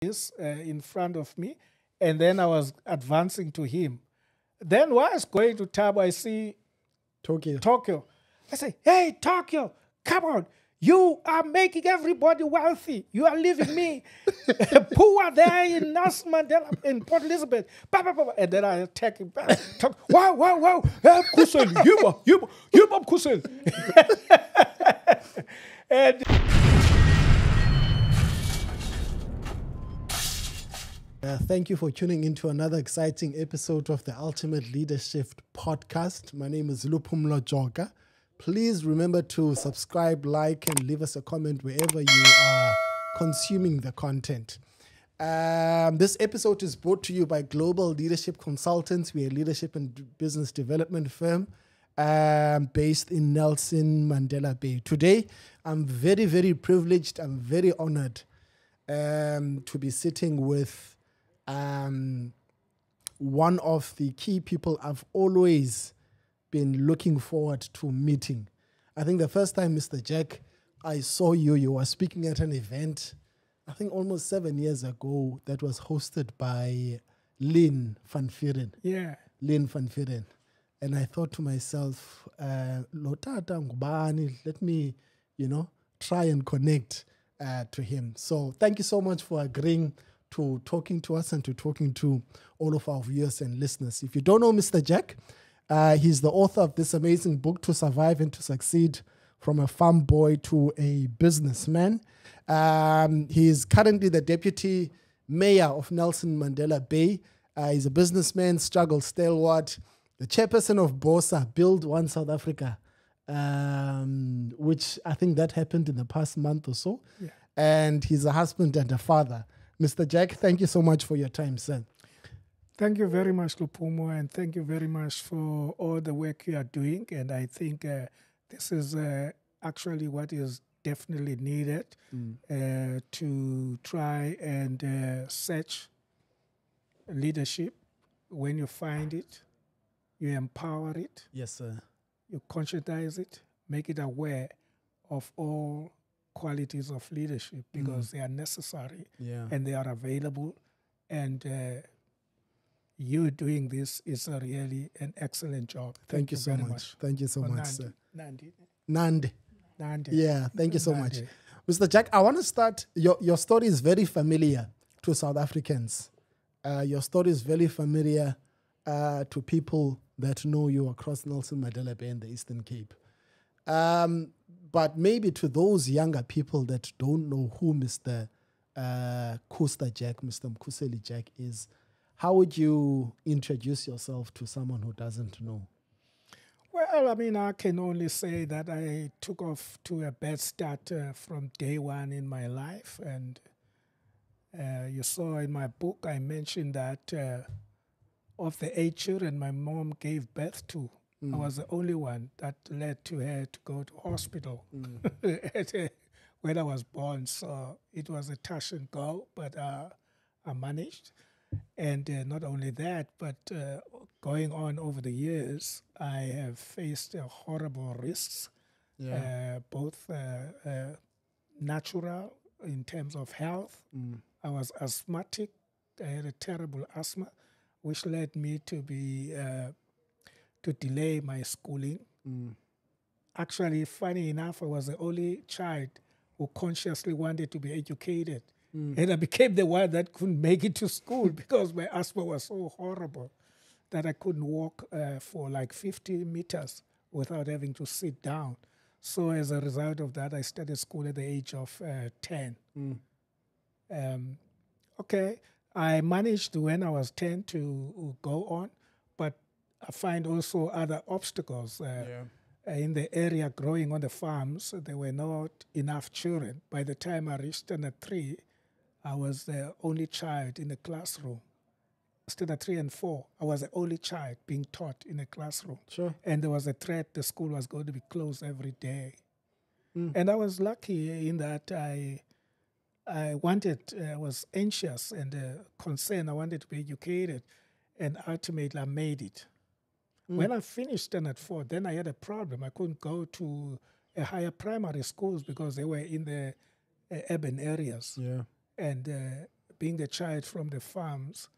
this uh, in front of me, and then I was advancing to him. Then was going to Tabo, I see Tokyo. Tokyo. I say, hey, Tokyo, come on. You are making everybody wealthy. You are leaving me poor there in Nelson Mandela, in Port Elizabeth. Bah, bah, bah. And then I attack him. Talk, wow, wow, wow. Hey, Kusel, Yuba, Yuba, Yuba Kusel. and Uh, thank you for tuning into another exciting episode of the Ultimate Leadership Podcast. My name is Luphumlo Joka. Please remember to subscribe, like, and leave us a comment wherever you are consuming the content. Um, this episode is brought to you by Global Leadership Consultants. We're a leadership and business development firm um, based in Nelson Mandela Bay. Today, I'm very, very privileged. I'm very honored um, to be sitting with um, one of the key people I've always been looking forward to meeting. I think the first time, Mr. Jack, I saw you, you were speaking at an event, I think almost seven years ago, that was hosted by Lynn Van Vieren. yeah, Lynn Van Vieren. And I thought to myself, uh, ngubani? let me, you know, try and connect uh, to him. So thank you so much for agreeing to talking to us and to talking to all of our viewers and listeners. If you don't know Mr. Jack, uh, he's the author of this amazing book, To Survive and to Succeed From a Farm Boy to a Businessman. Um, he is currently the deputy mayor of Nelson Mandela Bay. Uh, he's a businessman, struggle stalwart, the chairperson of BOSA, Build One South Africa, um, which I think that happened in the past month or so. Yeah. And he's a husband and a father. Mr. Jack, thank you so much for your time, sir. Thank you very much, Lupumo, and thank you very much for all the work you are doing. And I think uh, this is uh, actually what is definitely needed uh, to try and uh, search leadership. When you find it, you empower it, Yes, sir. you conscientize it, make it aware of all qualities of leadership because they are necessary Yeah. and they are available. And uh, you doing this is a really an excellent job. Thank, you so very much. Thank you so for much, Nandi. sir. Nandi. Nandi. Nandi. Yeah, thank you so much. Mr. Jack, I want to start. Your, your story is very familiar to South Africans. Uh, your story is very familiar uh, to people that know you across Nelson Mandela Bay and the Eastern Cape. Um, but maybe to those younger people that don't know who Mr. Uh, Khusta Jack, Mr. Mkhuseli Jack is, how would you introduce yourself to someone who doesn't know? Well, I mean, I can only say that I took off to a bad start uh, from day one in my life. And uh, you saw in my book, I mentioned that uh, of the eight children my mom gave birth to, I was the only one that led to her to go to hospital uh, when I was born. So it was a touch and go, but uh, I managed. And uh, not only that, but uh, going on over the years, I have faced uh, horrible risks, uh, both uh, uh, natural in terms of health. I was asthmatic. I had a terrible asthma, which led me to be uh, to delay my schooling. Actually, funny enough, I was the only child who consciously wanted to be educated. And I became the one that couldn't make it to school because my asthma was so horrible that I couldn't walk uh, for like 50 meters without having to sit down. So, as a result of that, I started school at the age of uh, 10. Um, okay, I managed when I was 10 to go on, I find also other obstacles. Uh, uh, in the area growing on the farms, there were not enough children. By the time I reached standard three, I was the only child in the classroom. Standard three and four, I was the only child being taught in a classroom. Sure. And there was a threat the school was going to be closed every day. And I was lucky in that I I wanted, I was anxious and uh, concerned. I wanted to be educated, and ultimately I made it. When I finished standard four, then I had a problem. I couldn't go to a higher primary schools because they were in the uh, urban areas. Yeah. And uh, being a child from the farms,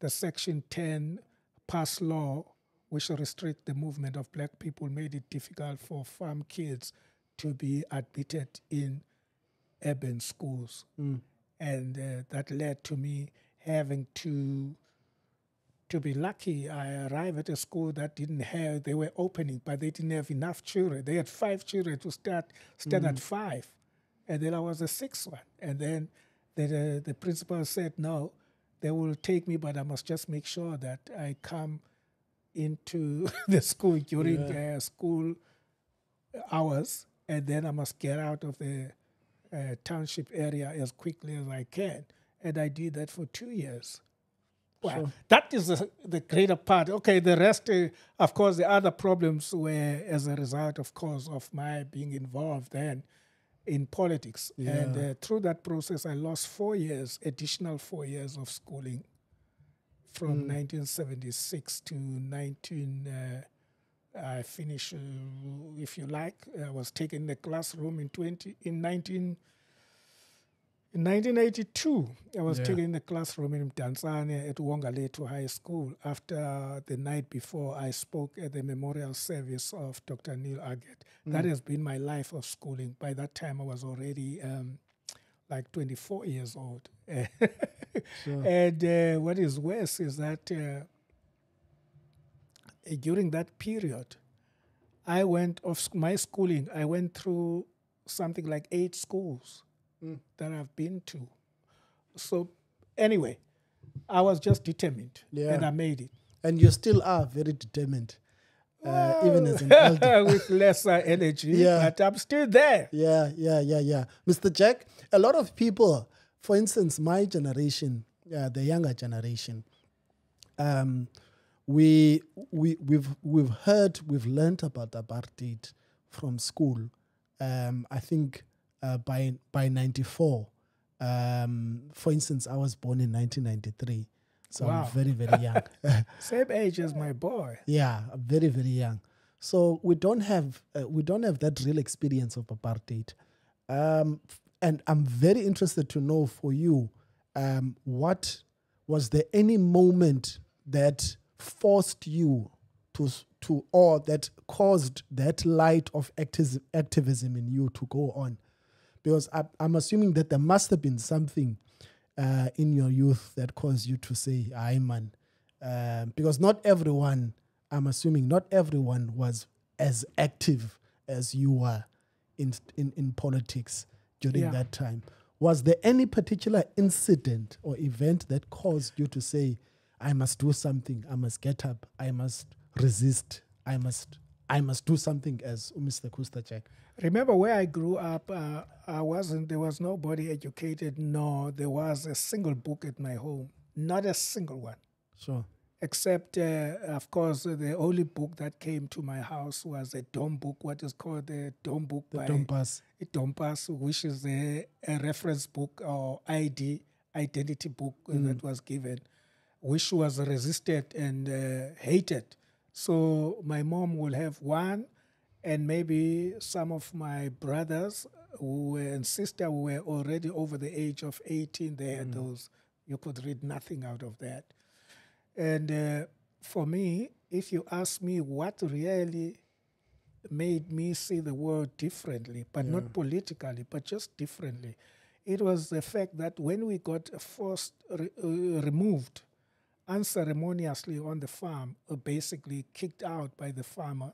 the Section 10 pass law, which restrict the movement of black people, made it difficult for farm kids to be admitted in urban schools. And uh, that led to me having to to be lucky, I arrived at a school that didn't have, they were opening, but they didn't have enough children. They had five children to start, start at five. And then I was the sixth one. And then the, the, the principal said, no, they will take me, but I must just make sure that I come into the school during uh, school hours, and then I must get out of the uh, township area as quickly as I can. And I did that for two years. Well, that is the, the greater part. Okay, the rest, uh, of course, the other problems were as a result, of course, of my being involved then in politics. And uh, through that process, I lost four years, additional four years of schooling from 1976 to 19. Uh, I finished, uh, if you like, I was taken in the classroom in 20 in 19. In 1982, I was Yeah. taken in the classroom in Tanzania at Wongaletu High School. After the night before, I spoke at the memorial service of Dr. Neil Aggett. That has been my life of schooling. By that time, I was already um, like 24 years old. And uh, what is worse is that uh, during that period, I went off my schooling. I went through something like eight schools that I've been to. So, anyway, I was just determined, Yeah. and I made it. And you still are very determined, uh, even as an elder. with lesser energy, Yeah. but I'm still there. Yeah, yeah, yeah, yeah. Mr. Jack, a lot of people, for instance, my generation, uh, the younger generation, um, we we we've we've heard we've learned about the apartheid from school. Um, I think uh, by by ninety four. Um, for instance, I was born in nineteen ninety three, so Wow. I'm very very young. Same age as my boy. Yeah, very very young. So we don't have uh, we don't have that real experience of apartheid, um, and I'm very interested to know for you, um, what was there any moment that forced you to to or that caused that light of actis- activism in you to go on? Because I, I'm assuming that there must have been something uh, in your youth that caused you to say, "I man," um, because not everyone, I'm assuming, not everyone was as active as you were in in, in politics during Yeah. that time. Was there any particular incident or event that caused you to say, "I must do something. I must get up. I must resist. I must." I must do something as Mr. Khusta Jack. Remember where I grew up, uh, I wasn't, there was nobody educated, no, there was a single book at my home, not a single one. Sure. Except, uh, of course, uh, the only book that came to my house was a dome book, what is called the dome book The by Dompas. Dompas, which is a, a reference book or ID, identity book uh, Mm. that was given, which was resisted and uh, hated. So my mom will have one, and maybe some of my brothers who were, and sister who were already over the age of 18, they had those. You could read nothing out of that. And uh, for me, if you ask me what really made me see the world differently, but not politically, but just differently, it was the fact that when we got forced, re- uh, removed unceremoniously on the farm, or basically kicked out by the farmer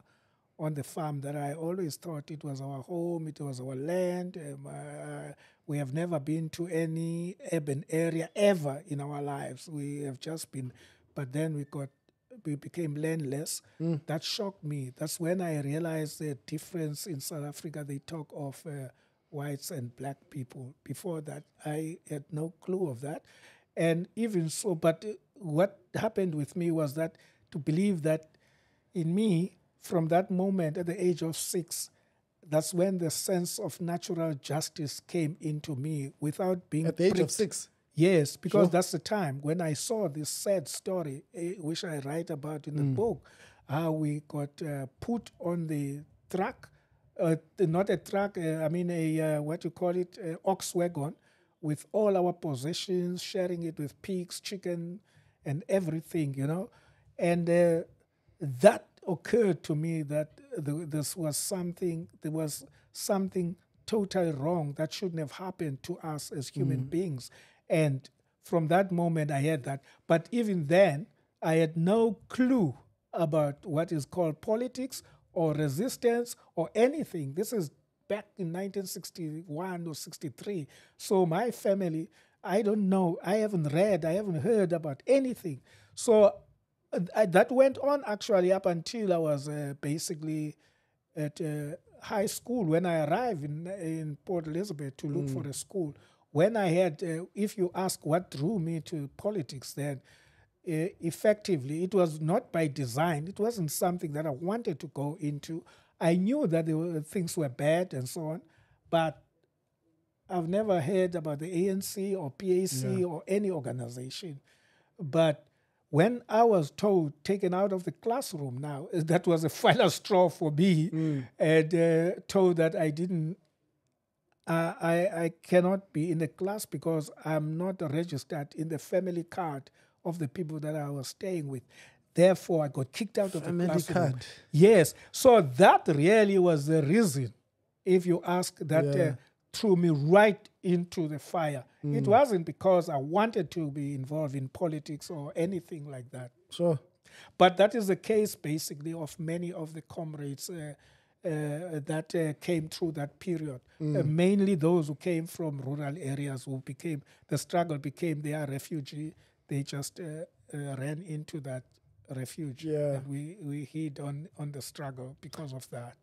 on the farm that I always thought it was our home, it was our land. Um, uh, we have never been to any urban area ever in our lives. We have just been, but then we got, we became landless. That shocked me. That's when I realized the difference in South Africa. They talk of uh, whites and black people. Before that, I had no clue of that. And even so, but uh, what happened with me was that to believe that in me, from that moment at the age of six, that's when the sense of natural justice came into me without being At the age of six. Yes, because Sure. that's the time when I saw this sad story, eh, which I write about in the Mm. book, how we got uh, put on the truck, uh, not a truck, uh, I mean a uh, what you call it, uh, ox wagon, with all our possessions, sharing it with pigs, chicken, and everything, you know. And uh, that occurred to me that th- this was something, there was something totally wrong that shouldn't have happened to us as human mm. beings. And from that moment, I had that. But even then, I had no clue about what is called politics or resistance or anything. This is back in 1961 or 63. So my family, I don't know, I haven't read, I haven't heard about anything. So I, that went on actually up until I was uh, basically at uh, high school when I arrived in, in Port Elizabeth to look for a school. When I had, uh, if you ask what drew me to politics, then uh, effectively it was not by design. It wasn't something that I wanted to go into. I knew that there were, things were bad and so on, but I've never heard about the ANC or PAC or any organization. But when I was told, taken out of the classroom now, that was a final straw for me, and uh, told that I didn't, uh, I, I cannot be in the class because I'm not registered in the family card of the people that I was staying with. Therefore, I got kicked out of Family the classroom. card. Yes. So that really was the reason, if you ask, that Yeah. uh, threw me right into the fire. Mm. It wasn't because I wanted to be involved in politics or anything like that. Sure. But that is the case, basically, of many of the comrades uh, uh, that uh, came through that period. Uh, mainly those who came from rural areas who became, the struggle became their refugee. They just uh, uh, ran into that refuge. Yeah. And we, we hid on, on the struggle because of that.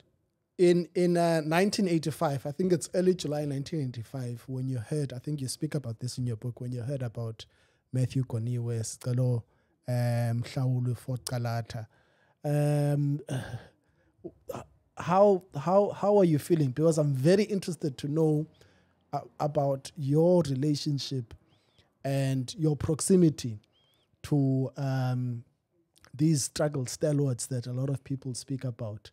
In in uh, 1985, I think it's early July 1985, when you heard, I think you speak about this in your book, when you heard about Matthew Goniwe, Sicelo, um, Mhlauli for. Um, how how how are you feeling? Because I'm very interested to know uh, about your relationship and your proximity to um, these struggle stalwarts that a lot of people speak about.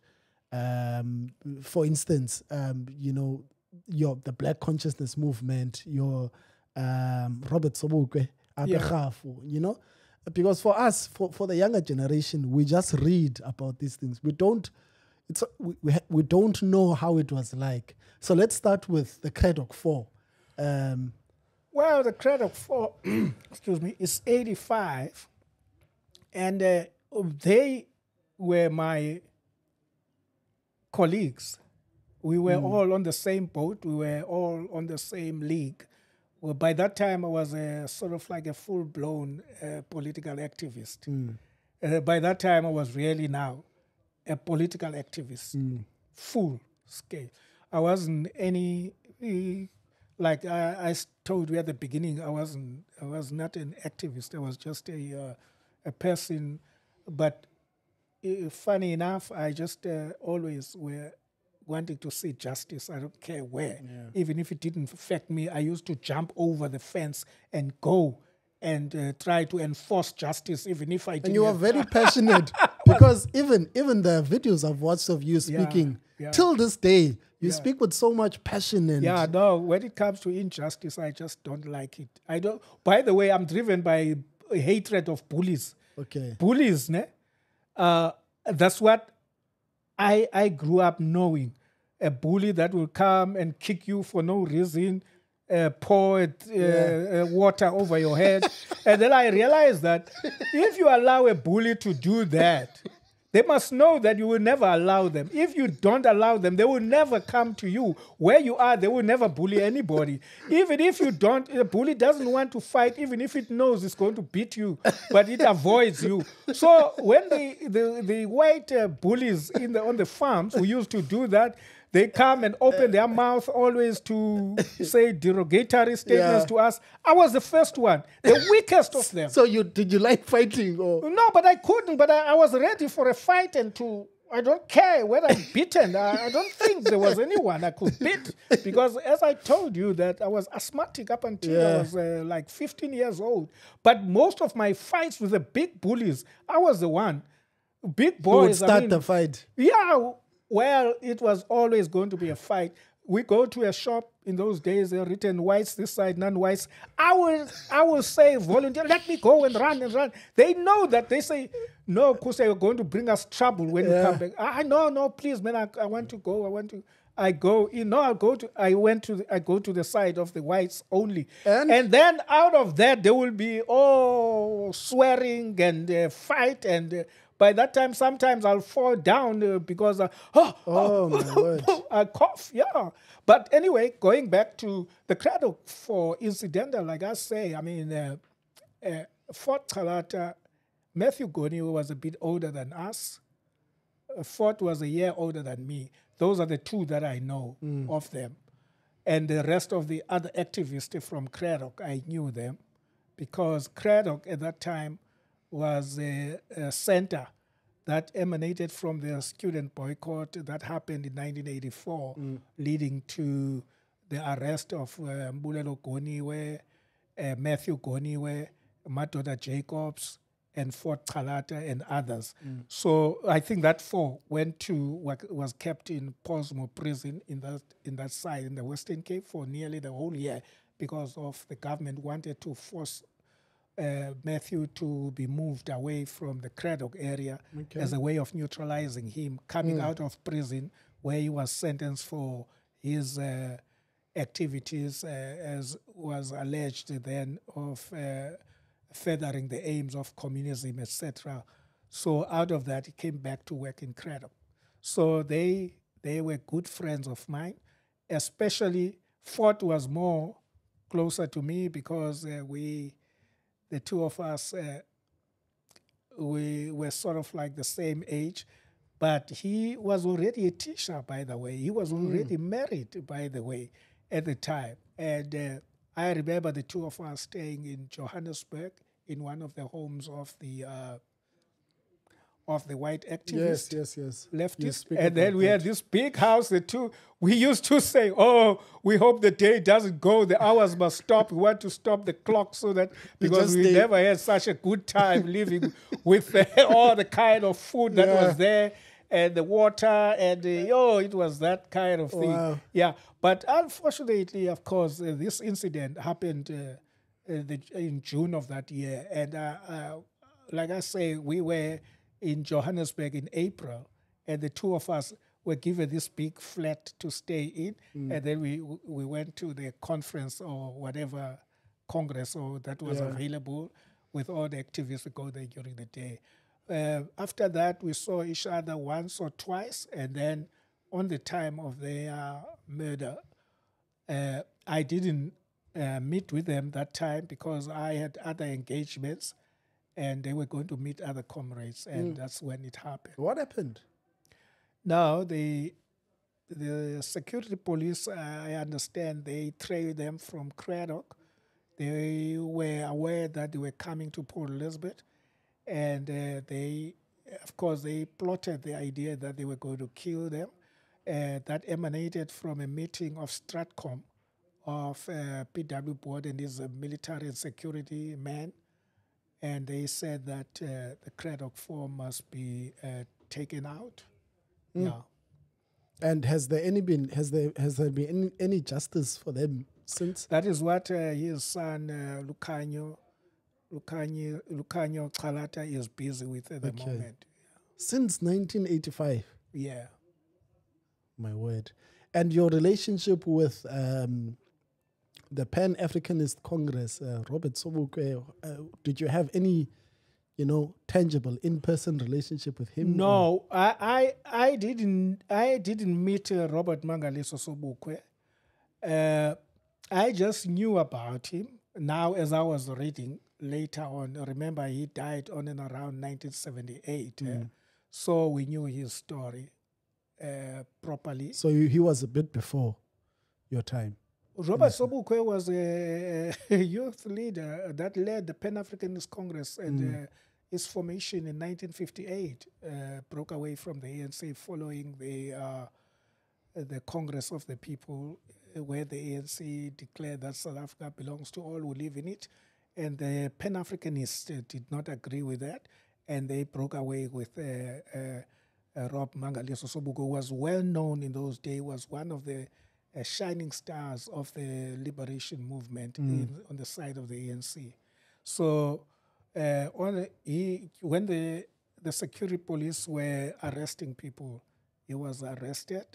Um, for instance, um, you know, your the Black Consciousness Movement, your um, Robert Sobukwe, Abegafu, you know, because for us, for, for the younger generation, we just read about these things. We don't, it's we, we, we don't know how it was like. So let's start with the Cradock Four. Um, Well, the Cradock Four, excuse me, is 85. And uh, they were my colleagues. We were all on the same boat. We were all on the same league. Well, by that time, I was a, sort of like a full blown uh, political activist. Uh, by that time, I was really now a political activist, full scale. I wasn't any eh, like I, told you at the beginning. I wasn't. I was not an activist. I was just a uh, a person. But funny enough, I just uh, always were wanting to see justice. I don't care where, even if it didn't affect me. I used to jump over the fence and go and uh, try to enforce justice, even if I didn't. and you are very passionate because even even the videos I've watched of you speaking yeah. till this day, you speak with so much passion and Yeah, no, when it comes to injustice, I just don't like it. I don't, by the way, I'm driven by hatred of bullies. okay. Bullies, ne? Uh, that's what I, I grew up knowing. A bully that will come and kick you for no reason, uh, pour it, uh, uh, water over your head. and then I realized that if you allow a bully to do that, they must know that you will never allow them. If you don't allow them, they will never come to you. Where you are, they will never bully anybody. Even if you don't, a bully doesn't want to fight, even if it knows it's going to beat you, but it avoids you. So when the, the, the white uh, bullies in the, on the farms who used to do that, they come and open their mouth always to say derogatory statements Yeah. to us. I was the first one, the weakest of them. So you did you like fighting or No, but I couldn't. But I, I was ready for a fight and to. I don't care whether I'm beaten. I, I don't think there was anyone I could beat because, as I told you, that I was asthmatic up until I was uh, like 15 years old. But most of my fights with the big bullies, I was the one. Big you would boys. I start mean, the fight? yeah, well, it was always going to be a fight. we go to a shop in those days, they're written whites this side, non-whites. I will, I will say volunteer, let me go and run and run. They know that they say, no, because you're going to bring us trouble when Yeah. you come back. I no, no, please, man, I, I want to go. I want to. I go, you know, I go to, I went to, the, I go to the side of the whites only, And? then out of that there will be oh swearing and uh, fight, and uh, by that time sometimes I'll fall down uh, because uh, oh, Oh, my word. I cough, yeah. But anyway, going back to the Cradock Four incidental, like I say, I mean, uh, uh, Fort Calata, Matthew Goni was a bit older than us. Uh, Fort was a year older than me. Those are the two that I know of them. And the rest of the other activists from Cradock, I knew them because Cradock at that time was a, a center that emanated from the student boycott that happened in 1984, leading to the arrest of uh, Mbulelo Goniwe, uh, Matthew Goniwe, Madoda Jacobs, and Fort Calata and others. So I think that four went to was kept in Pollsmoor prison in that in that side in the Western Cape for nearly the whole year because of the government wanted to force uh, Matthew to be moved away from the Cradock area as a way of neutralizing him coming out of prison where he was sentenced for his uh, activities, uh, as was alleged then, of uh, furthering the aims of communism, etc. So out of that, he came back to work in Cradock. So they they were good friends of mine, especially Fort was more closer to me because uh, we, the two of us, uh, we were sort of like the same age. But he was already a teacher, by the way. He was already married, by the way, at the time. And uh, I remember the two of us staying in Johannesburg in one of the homes of the uh, of the white activists Yes, yes, yes. left You it. speak And then we had this big house, the two. We used to say, Oh, we hope the day doesn't go, the hours must stop. We want to stop the clock so that because we never had such a good time living with the, all the kind of food that Yeah. was there and the water and uh, oh, it was that kind of thing. Wow. Yeah, but unfortunately, of course, uh, this incident happened uh, uh, the, in June of that year, and uh, uh, like I say, we were in Johannesburg in April, and the two of us were given this big flat to stay in, and then we we went to the conference or whatever congress or that was Yeah. available with all the activists we go there during the day. Uh, after that, we saw each other once or twice, and then on the time of their murder, uh, I didn't uh, meet with them that time because I had other engagements, and they were going to meet other comrades, and that's when it happened. What happened? Now the the security police, uh, I understand, they trailed them from Cradock. They were aware that they were coming to Port Elizabeth, and uh, they, of course, they plotted the idea that they were going to kill them. Uh, that emanated from a meeting of Stratcom, of uh, PW Botha and his military and security men, and they said that uh, the Cradock Four must be uh, taken out. Yeah. And has there any been has there has there been any, any justice for them since? That is what uh, his son uh, Lukhanyo, Lukhanyo, Lukhanyo Calata is busy with at the Okay. moment. Since 1985. Yeah. My word. And your relationship with um, the Pan Africanist Congress, uh, Robert Sobukwe, uh, did you have any, you know, tangible in person relationship with him? or- No, I, I, I didn't, I didn't meet uh, Robert Mangaliso Sobukwe. Uh, I just knew about him. Now, as I was reading later on, remember he died on and around 1978. uh, so we knew his story uh, properly. So you, he was a bit before your time. Robert Sobukwe was a, a youth leader that led the Pan Africanist Congress and uh, its formation in 1958 uh, broke away from the ANC following the uh, the Congress of the People, uh, where the ANC declared that South Africa belongs to all who live in it, and the Pan Africanists uh, did not agree with that, and they broke away with. Uh, uh, uh, Rob Mangaliso Sobukwe who was well known in those days, was one of the uh, shining stars of the liberation movement in, on the side of the ANC. So uh, on he, when the the security police were arresting people, he was arrested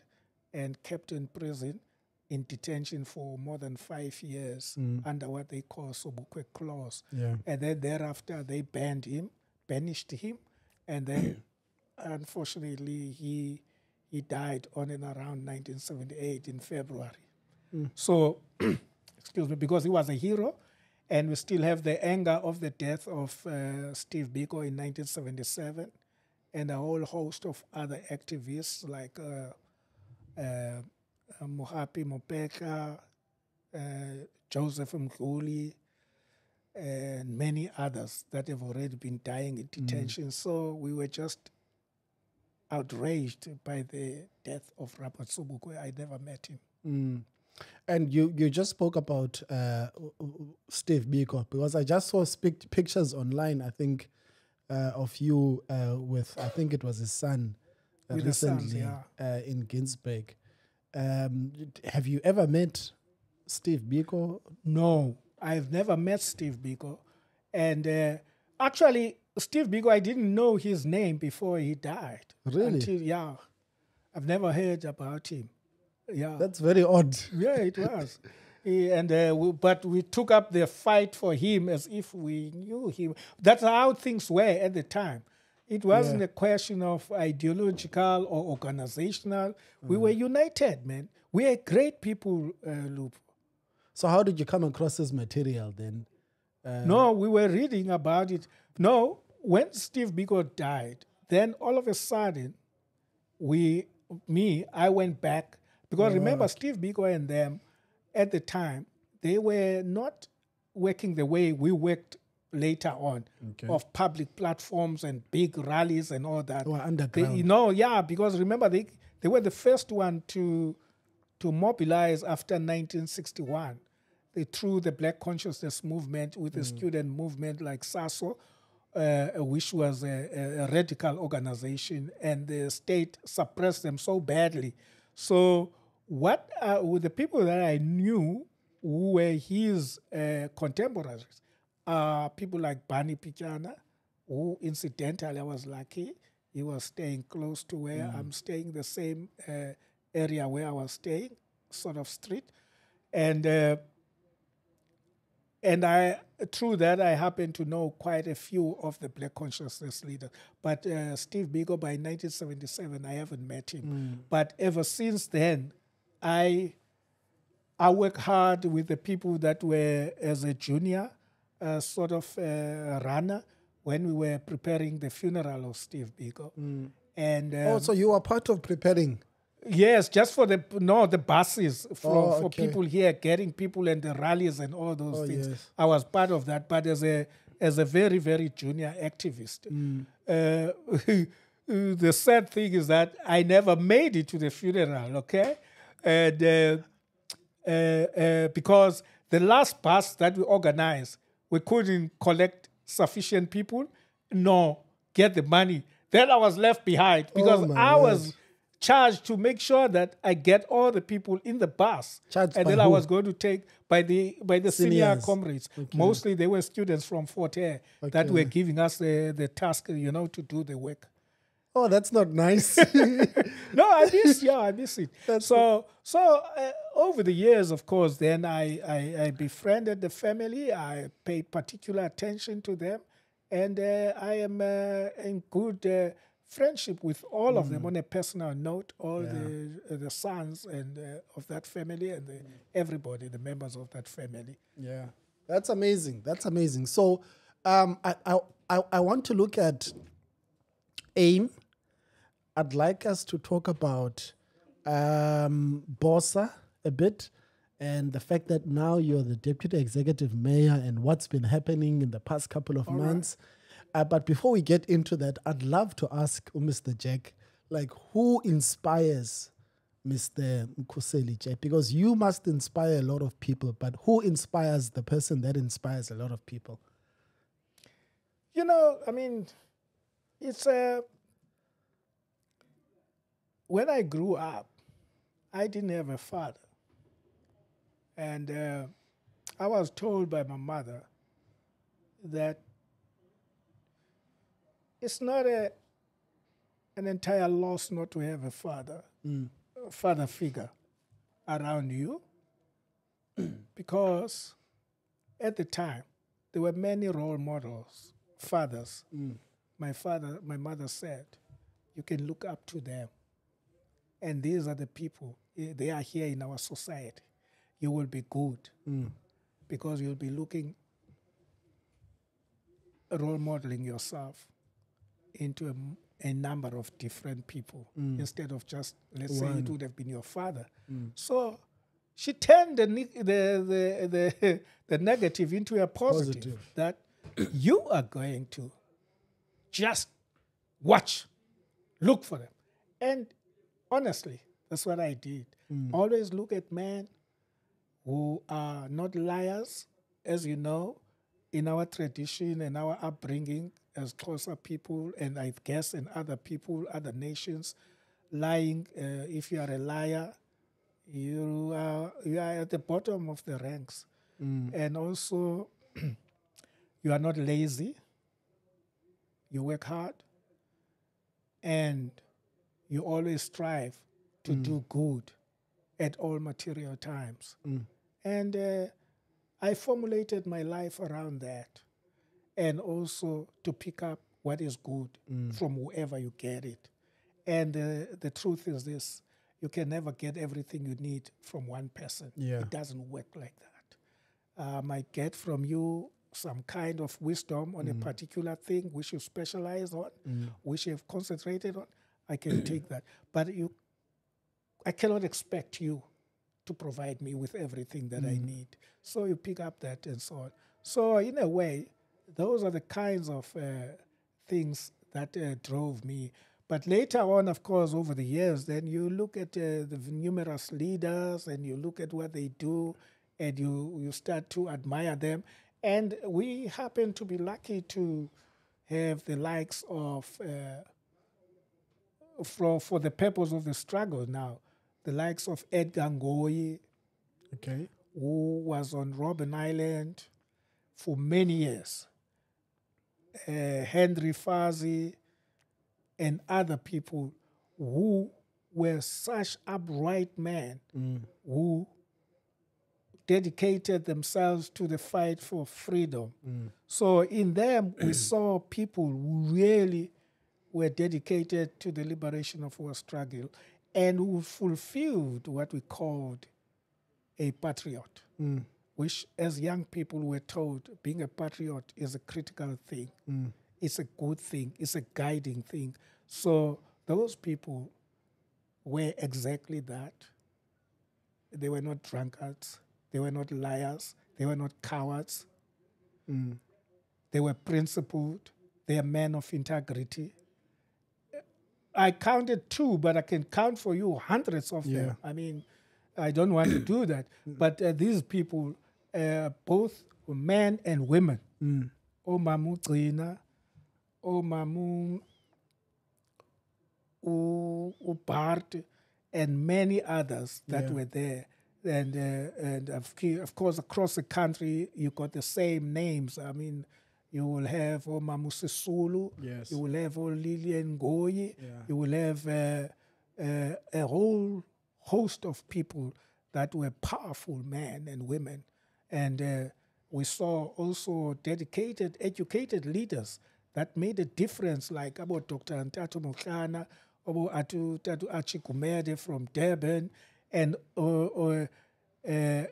and kept in prison in detention for more than five years under what they call Sobukwe clause. Yeah. And then thereafter they banned him, banished him, and then unfortunately he he died on and around 1978 in February. So, excuse me, because he was a hero, and we still have the anger of the death of uh, Steve Biko in 1977, and a whole host of other activists like uh, uh, Mohapi Mopeka, uh, Joseph Mguli, and many others that have already been dying in detention. So we were just outraged by the death of Robert Sobukwe. I never met him. Mm. And you, you just spoke about uh, Steve Biko because I just saw spic- pictures online. I think uh, of you uh, with I think it was his son uh, With his sons, recently yeah. uh, in Ginsberg. Um, have you ever met Steve Biko? No, I've never met Steve Biko. And uh, actually, Steve Biko, I didn't know his name before he died. Really? Until, yeah. I've never heard about him. Yeah. That's very odd. yeah, it was. He- and uh, we, but we took up the fight for him as if we knew him. That's how things were at the time. It wasn't Yeah. a question of ideological or organizational. We were united, man. We are great people, uh, Lupo. So how did you come across this material then? Uh, No, we were reading about it. No, when Steve Biko died, then all of a sudden, we, me, I went back because remember Steve Biko and them at the time they were not working the way we worked later on Okay. of public platforms and big rallies and all that. They were They, underground. you know, yeah, because remember they they were the first one to to mobilize after 1961. They threw the Black Consciousness movement with the mm. student movement like SASO, which was a, a radical organization, and the state suppressed them so badly. So, what uh, with the people that I knew who were his uh, contemporaries are people like Barney Pityana, who incidentally I was lucky. He was staying close to where I'm staying, the same uh, area where I was staying, sort of street. And uh, and I through that I happen to know quite a few of the Black consciousness leaders. But uh, Steve Biko by 1977, I haven't met him. But ever since then, I I work hard with the people that were as a junior uh, sort of uh, runner when we were preparing the funeral of Steve Biko. And um, oh, so you were part of preparing. Yes, just for the no the buses for, Oh, for people here, getting people and the rallies and all those Oh, things. yes. I was part of that, but as a as a very very junior activist. Mm. Uh, the sad thing is that I never made it to the funeral. Okay, and uh, uh, uh, because the last bus that we organized, we couldn't collect sufficient people, nor get the money. Then I was left behind because Oh I was. Charged to make sure that I get all the people in the bus. Charged and then I was going to take by the by the senior Seniors. comrades. Mostly they were students from Fort Hare that were giving us the, the task, you know, to do the work. Oh, that's not nice. no, I miss yeah, I miss it. That's so so uh, over the years, of course, then I, I I befriended the family. I paid particular attention to them, and uh, I am uh, in good uh, friendship with all of them on a personal note. All the uh, the sons and uh, of that family and the, everybody, the members of that family. Yeah, that's amazing. That's amazing. So, um, I, I, I, I want to look at AIM. I'd like us to talk about um, BOSA a bit and the fact that now you're the deputy executive mayor and what's been happening in the past couple of months. Uh, but before we get into that, I'd love to ask Mr. Jack, like, who inspires Mr. Mkhuseli Jack? Because you must inspire a lot of people, but who inspires the person that inspires a lot of people? You know, I mean, it's a. When I grew up, I didn't have a father. And uh, I was told by my mother that it's not a an entire loss not to have a father, mm. a father figure around you, because at the time there were many role models, fathers. Mm. My father, my mother said, you can look up to them, and these are the people. eh, They are here in our society. You will be good mm. because you'll be looking, role modeling yourself into a number of different people mm. instead of just, let's say, it would have been your father. Mm. So she turned the, the, the, the, the negative into a positive, Positive. that you are going to just watch, look for them. And honestly, that's what I did. Mm. Always look at men who are not liars, as you know, in our tradition and our upbringing as closer people, and I guess in other people, other nations, lying. Uh, if you are a liar, you are you are at the bottom of the ranks, and also you are not lazy. You work hard, and you always strive to do good at all material times. And uh, I formulated my life around that. And also to pick up what is good mm. from whoever you get it. And uh, the truth is this you can never get everything you need from one person. Yeah. It doesn't work like that. Um, I might get from you some kind of wisdom on a mm. particular thing which you specialize on, mm. which you've concentrated on. I can take that. But you I cannot expect you to provide me with everything that I need. So you pick up that and so on. So in a way, those are the kinds of uh, things that uh, drove me. But later on, of course, over the years, then you look at uh, the numerous leaders and you look at what they do, and you you start to admire them. And we happen to be lucky to have the likes of. Uh, for, for the purpose of the struggle now, the likes of Edgar Ngoyi, Okay. who was on Robben Island for many years, uh, Henry Fazzie, and other people who were such upright men mm. who dedicated themselves to the fight for freedom. Mm. So in them, we saw people who really were dedicated to the liberation of our struggle and who fulfilled what we called a patriot, mm. Which, as young people, were told being a patriot is a critical thing. It's a good thing, it's a guiding thing. So, those people were exactly that. They were not drunkards, they were not liars, they were not cowards. They were principled, they are men of integrity. I counted two, but I can count for you hundreds of Yeah. them. I mean, I don't want to do that. But uh, these people, uh, both men and women, Omamu U- Ubart, and many others that Yeah. were there. And uh, and of, of course, across the country, you got the same names. I mean, you will have Omamu Sisulu, Yes. you will have O Lilian Ngoyi, Yeah. you will have uh, uh, a whole host of people that were powerful men and women. And uh, we saw also dedicated, educated leaders that made a difference, like about Dr. Nthato Motlana, about Atu, Tatu Archie Gumede from Durban, and uh, uh, uh,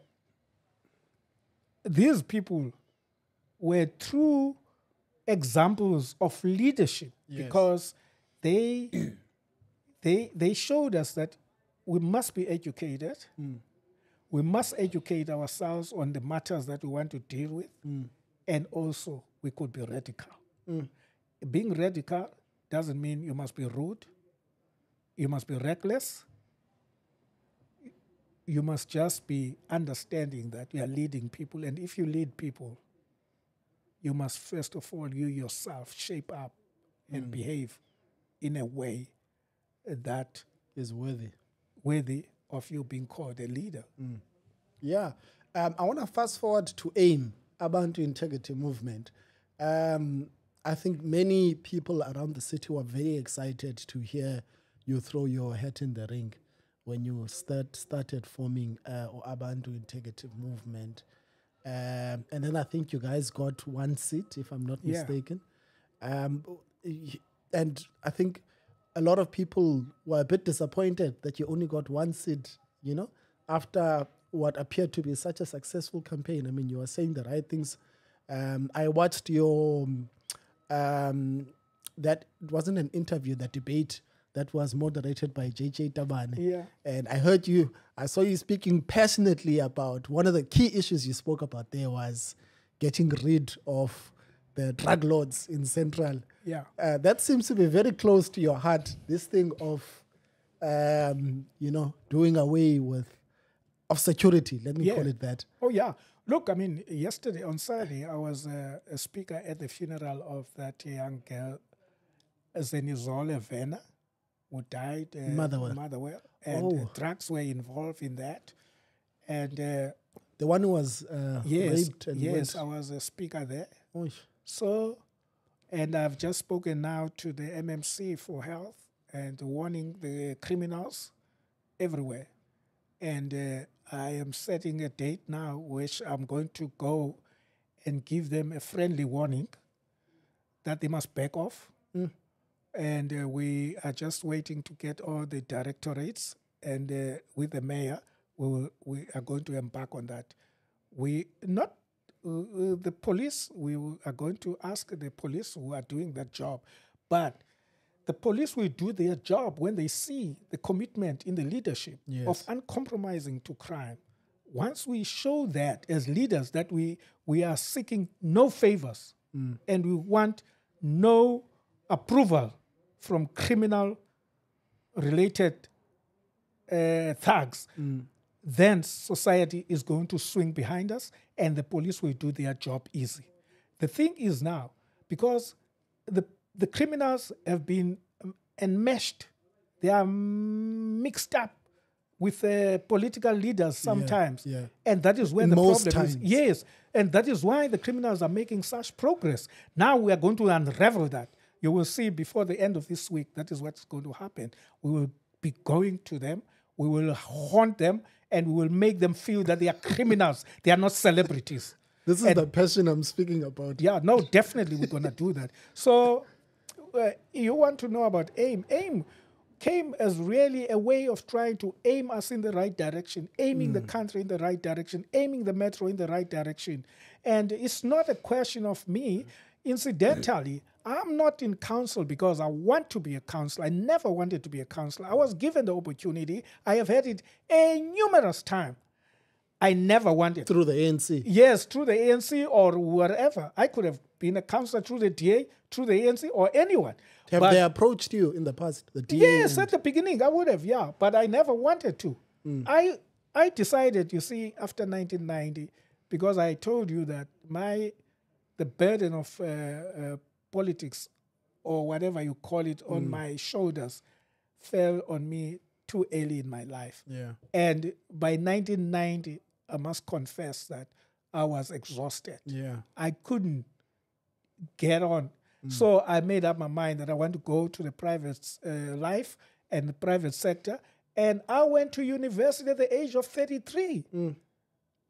these people were true examples of leadership Yes. because they they they showed us that we must be educated. We must educate ourselves on the matters that we want to deal with, mm. and also we could be radical. Mm. Being radical doesn't mean you must be rude. You must be reckless. You must just be understanding that you are leading people, and if you lead people, you must first of all you yourself shape up and mm. behave in a way that Is worthy. worthy of you being called a leader. Yeah. Um, I want to fast forward to AIM, Abantu Integrity Movement. Um, I think many people around the city were very excited to hear you throw your hat in the ring when you start started forming uh, Abantu Integrity Movement. Um, and then I think you guys got one seat, if I'm not Yeah. mistaken. Um, and I think a lot of people were a bit disappointed that you only got one seat, you know, after what appeared to be such a successful campaign. I mean, you were saying the right things. Um, I watched your, um, that it wasn't an interview, that debate that was moderated by JJ Tabane. Yeah. And I heard you, I saw you speaking passionately about one of the key issues you spoke about there was getting rid of the drug lords in Central. Yeah. Uh, that seems to be very close to your heart. This thing of, um, you know, doing away with, of security. Let me Yeah. call it that. Oh yeah. Look, I mean, yesterday on Saturday, I was uh, a speaker at the funeral of that young girl, Zenizole Vena, who died. Uh, Motherwell. Motherwell. And uh, Oh. drugs were involved in that. And uh, The one who was uh, yes, raped and yes, went. I was a speaker there. Oish. So, and I've just spoken now to the MMC for health and warning the criminals everywhere. And uh, I am setting a date now, which I'm going to go and give them a friendly warning that they must back off. And uh, we are just waiting to get all the directorates, and uh, with the mayor, we will, we are going to embark on that. We not uh, uh, the police. We are going to ask the police who are doing that job, but the police will do their job when they see the commitment in the leadership Yes. of uncompromising to crime. Once we show that as leaders that we we are seeking no favors and we want no approval from criminal related uh, thugs, then society is going to swing behind us and the police will do their job easy. The thing is now, because the, the criminals have been um, enmeshed, they are mixed up with uh, political leaders sometimes. yeah. And that is where the Most problem times. is. Yes. And that is why the criminals are making such progress. Now we are going to unravel that. You will see before the end of this week, that is what's going to happen. We will be going to them, we will haunt them, and we will make them feel that they are criminals. They are not celebrities. This is And- the passion I'm speaking about. Yeah, no, definitely we're going to do that. So, uh, you want to know about AIM? AIM came as really a way of trying to aim us in the right direction, aiming the country in the right direction, aiming the metro in the right direction. And it's not a question of me. Incidentally, I'm not in council because I want to be a councillor. I never wanted to be a councillor. I was given the opportunity. I have had it a numerous time. I never wanted. Through the ANC. Yes, through the ANC or wherever. I could have been a councillor through the DA, through the ANC, or anyone. Have But- they approached you in the past? The DA Yes, at the beginning I would have, yeah, but I never wanted to. I I decided, you see, after 1990, because I told you that my the burden of uh, uh, politics or whatever you call it on my shoulders fell on me too early in my life. Yeah. And by 1990, I must confess that I was exhausted. Yeah. I couldn't get on. So I made up my mind that I want to go to the private uh, life and the private sector. And I went to university at the age of 33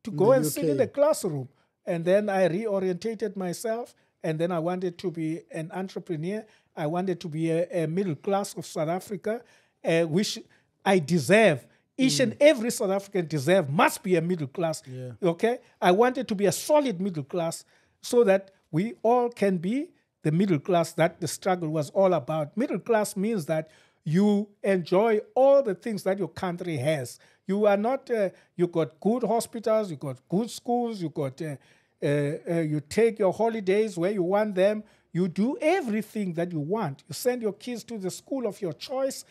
to go and sit in the classroom. And then I reorientated myself. And then I wanted to be an entrepreneur. I wanted to be a, a middle class of South Africa, uh, which I deserve. Each and every South African deserve must be a middle class. Yeah. Okay, I wanted to be a solid middle class so that we all can be the middle class that the struggle was all about. Middle class means that you enjoy all the things that your country has. You are not. Uh, you got good hospitals. You got good schools. You got. Uh, uh, uh, you take your holidays where you want them. You do everything that you want. You send your kids to the school of your choice.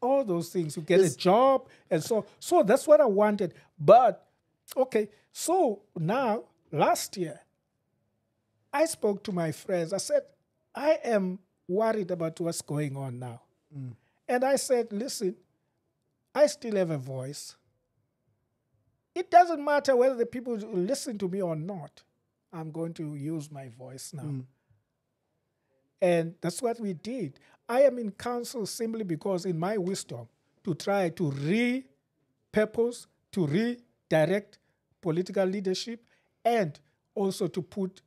All those things. You get a job, and so so that's what I wanted. But okay, so now last year, I spoke to my friends. I said, I am worried about what's going on now. And I said, listen, I still have a voice. It doesn't matter whether the people listen to me or not. I'm going to use my voice now. Mm. And that's what we did. I am in council simply because, in my wisdom, to try to repurpose, to redirect political leadership, and also to put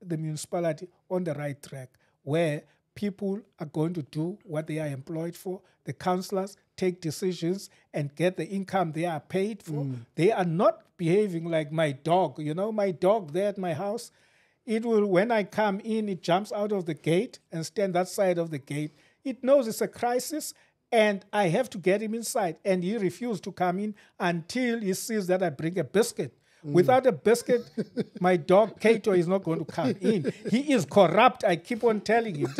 the municipality on the right track where people are going to do what they are employed for. The councillors take decisions and get the income they are paid for. Mm. They are not behaving like my dog. You know, my dog there at my house, it will, when I come in, it jumps out of the gate and stand that side of the gate. It knows it's a crisis and I have to get him inside. And he refused to come in until he sees that I bring a biscuit. Mm. Without a biscuit, my dog Kato is not going to come in. He is corrupt. I keep on telling him,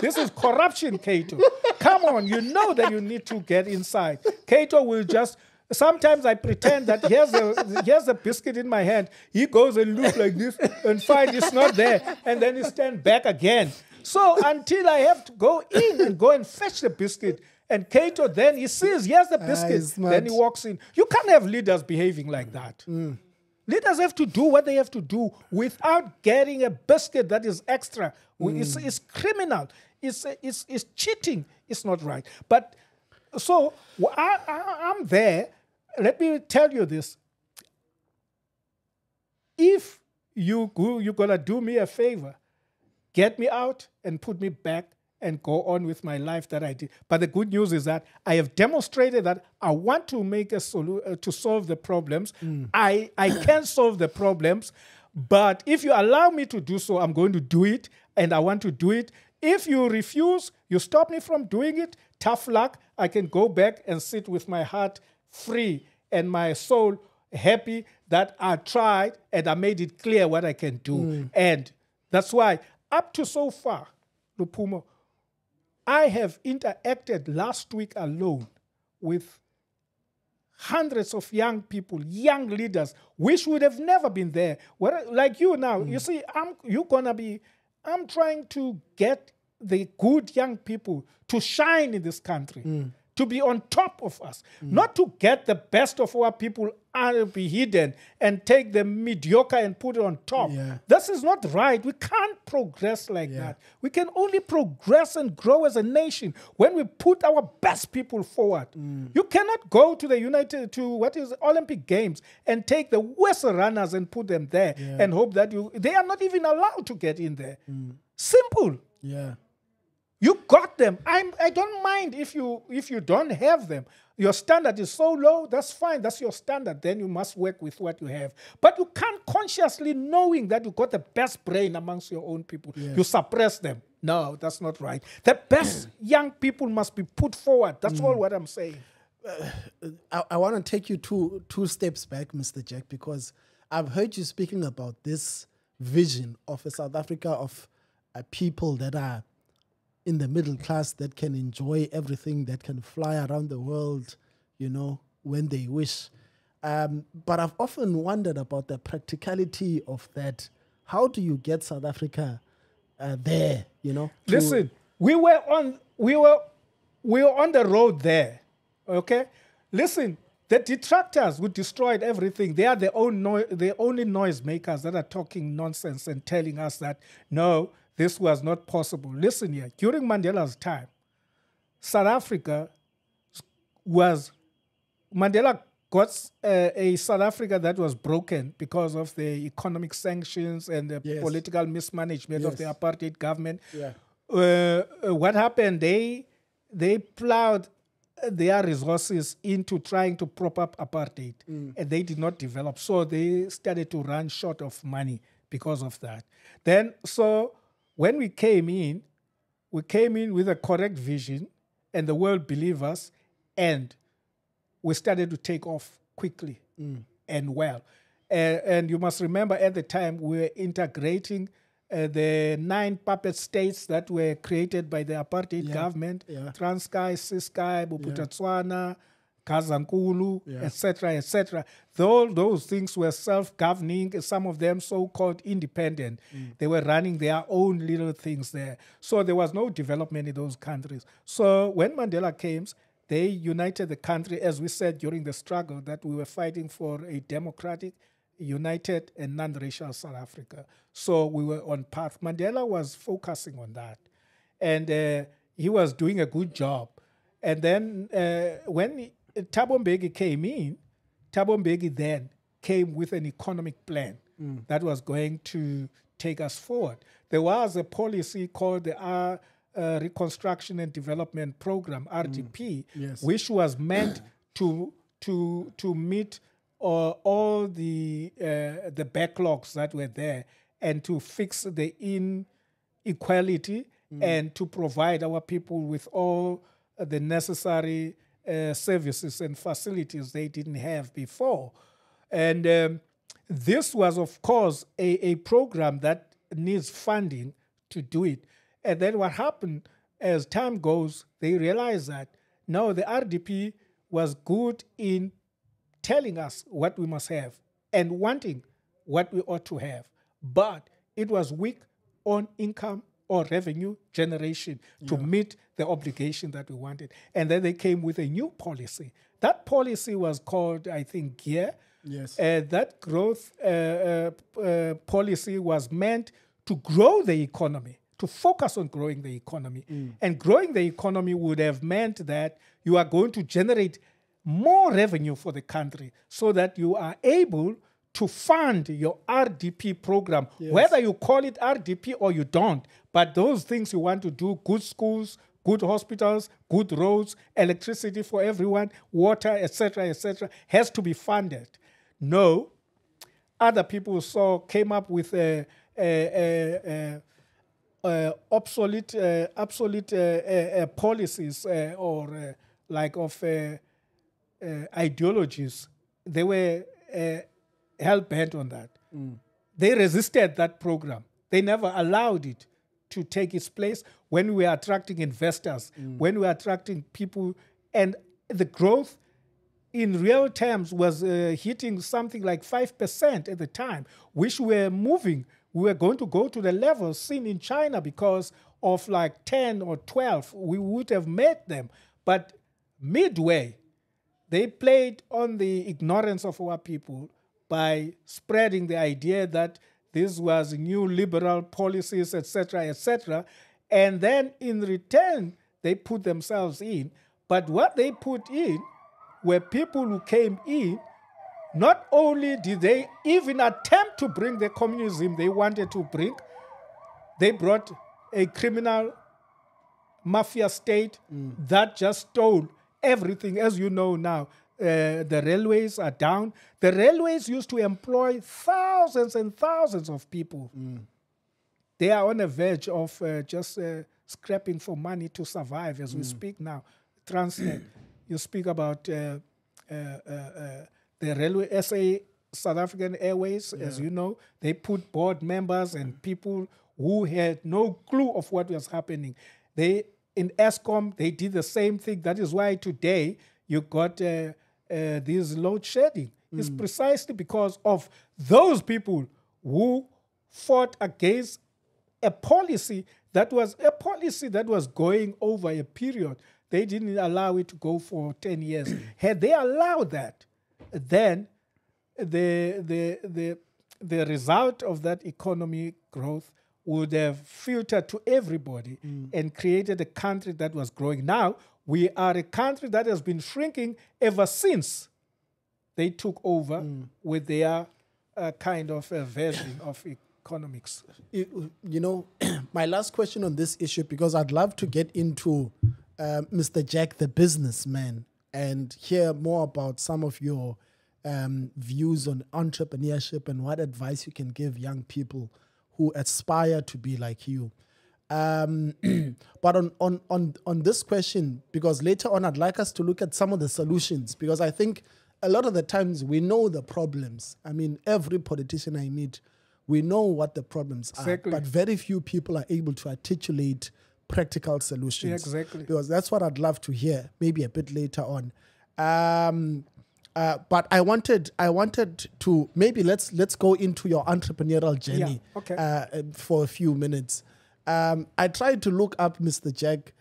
this is corruption, Kato. Come on, you know that you need to get inside. Kato will just. Sometimes I pretend that here's a here's a biscuit in my hand. He goes and looks like this and find it's not there, and then he stand back again. So until I have to go in and go and fetch the biscuit, and Kato then he sees here's the ah, biscuit, smart. then he walks in. You can't have leaders behaving like that. Mm. Leaders have to do what they have to do without getting a biscuit that is extra. It's, mm. it's criminal. It's, it's, it's cheating. It's not right. But so I, I, I'm there. Let me tell you this. If you go, you're gonna do me a favor, get me out and put me back and go on with my life that I did. But the good news is that I have demonstrated that I want to make a solution uh, to solve the problems. I I can solve the problems, but if you allow me to do so, I'm going to do it, and I want to do it. If you refuse, you stop me from doing it. Tough luck. I can go back and sit with my heart free and my soul happy that I tried and I made it clear what I can do. Mm. And that's why, up to so far, Luphumlo, I have interacted last week alone with hundreds of young people, young leaders, which would have never been there. Where, like you now, you mm. see, I'm you're gonna be. I'm trying to get the good young people to shine in this country, mm. To be on top of us, not to get the best of our people and be hidden and take the mediocre and put it on top. Yeah. This is not right. We can't progress like that. We can only progress and grow as a nation when we put our best people forward. Mm. You cannot go to the United to what is Olympic Games and take the worst runners and put them there and hope that you they are not even allowed to get in there. Mm. Simple. Yeah. You got them. I'm, I don't mind if you if you don't have them. Your standard is so low, that's fine. That's your standard. Then you must work with what you have. But you can't consciously knowing that you got the best brain amongst your own people. You suppress them. No, that's not right. The best young people must be put forward. That's all mm. what I'm saying. Uh, uh, I, I want to take you two two steps back, Mr. Jack, because I've heard you speaking about this vision of a South Africa of a people that are in the middle class that can enjoy everything, that can fly around the world, you know, when they wish. Um, but I've often wondered about the practicality of that. How do you get South Africa uh, there? You know, Listen, we were on we were we were on the road there. Okay? Listen, the detractors who destroyed everything, they are the own noi- the only noise makers that are talking nonsense and telling us that no, this was not possible. Listen here, during Mandela's time, South Africa was Mandela got uh, a South Africa that was broken because of the economic sanctions and the Yes. political mismanagement of the apartheid government. Yeah. Uh, uh, what happened? They they plowed their resources into trying to prop up apartheid, and they did not develop. So they started to run short of money because of that. Then, so when we came in, we came in with a correct vision, and the world believed us, and we started to take off quickly and well. Uh, and you must remember at the time we were integrating uh, the nine puppet states that were created by the apartheid government yeah. Transkei, Ciskei, Bophuthatswana, Gazankulu, Yeah. etc., etc. All those things were self-governing, some of them so-called independent. Mm. They were running their own little things there. So there was no development in those countries. So when Mandela came, they united the country, as we said during the struggle, that we were fighting for a democratic, united, and non racial South Africa. So we were on path. Mandela was focusing on that. And uh, he was doing a good job. And then uh, when he, Thabo Mbeki came in, Thabo Mbeki then came with an economic plan that was going to take us forward. There was a policy called the uh, uh, Reconstruction and Development Program (RDP), Yes. which was meant to to to meet uh, all the uh, the backlogs that were there and to fix the inequality and to provide our people with all the necessary uh, services and facilities they didn't have before. And um, this was, of course, a, a program that needs funding to do it. And then what happened as time goes, they realized that now the RDP was good in telling us what we must have and wanting what we ought to have, but it was weak on income or revenue generation to meet the obligation that we wanted. And then they came with a new policy. That policy was called, I think, GEAR. Yes. Uh, that growth uh, uh, uh, policy was meant to grow the economy, to focus on growing the economy. And growing the economy would have meant that you are going to generate more revenue for the country so that you are able to fund your RDP program, whether you call it RDP or you don't. But those things you want to do good schools, good hospitals, good roads, electricity for everyone, water, etc., etc., has to be funded. No, other people saw came up with a, a, a, a, obsolete, uh, obsolete uh, uh, uh, policies uh, or uh, like of uh, uh, ideologies. They were uh, hell bent on that. They resisted that program. They never allowed it to take its place when we are attracting investors, when we are attracting people, and the growth in real terms was uh, hitting something like 5% at the time, which were moving. We were going to go to the levels seen in China because of like 10 or 12. We would have met them. But midway, they played on the ignorance of our people by spreading the idea that this was new liberal policies, etc., etc. And then in return, they put themselves in. But what they put in were people who came in. Not only did they even attempt to bring the communism they wanted to bring, they brought a criminal mafia state mm. that just stole everything. As you know now, uh, the railways are down. The railways used to employ thousands and thousands of people. They are on the verge of uh, just uh, scrapping for money to survive as we speak now. Transnet, you speak about uh, uh, uh, uh, the railway, SA South African Airways, as you know, they put board members and people who had no clue of what was happening. They in Eskom, they did the same thing. That is why today you got uh, uh, this load shedding. is precisely because of those people who fought against a policy that was a policy that was going over a period. They didn't allow it to go for 10 years. Had they allowed that, then the, the, the, the result of that economic growth would have filtered to everybody and created a country that was growing. Now, we are a country that has been shrinking ever since they took over with their uh, kind of a version of economics. you, you know, my last question on this issue, because I'd love to get into uh, Mr. Jack, the businessman, and hear more about some of your um, views on entrepreneurship and what advice you can give young people who aspire to be like you. Um, but on, on, on, on this question, because later on I'd like us to look at some of the solutions, because I think a lot of the times we know the problems. I mean, every politician I meet, we know what the problems Exactly. are, but very few people are able to articulate practical solutions. Yeah, exactly. Because that's what I'd love to hear, maybe a bit later on. Um, uh, but I wanted, I wanted to maybe let's let's go into your entrepreneurial journey okay. uh, uh, for a few minutes. Um, I tried to look up Mr. Jack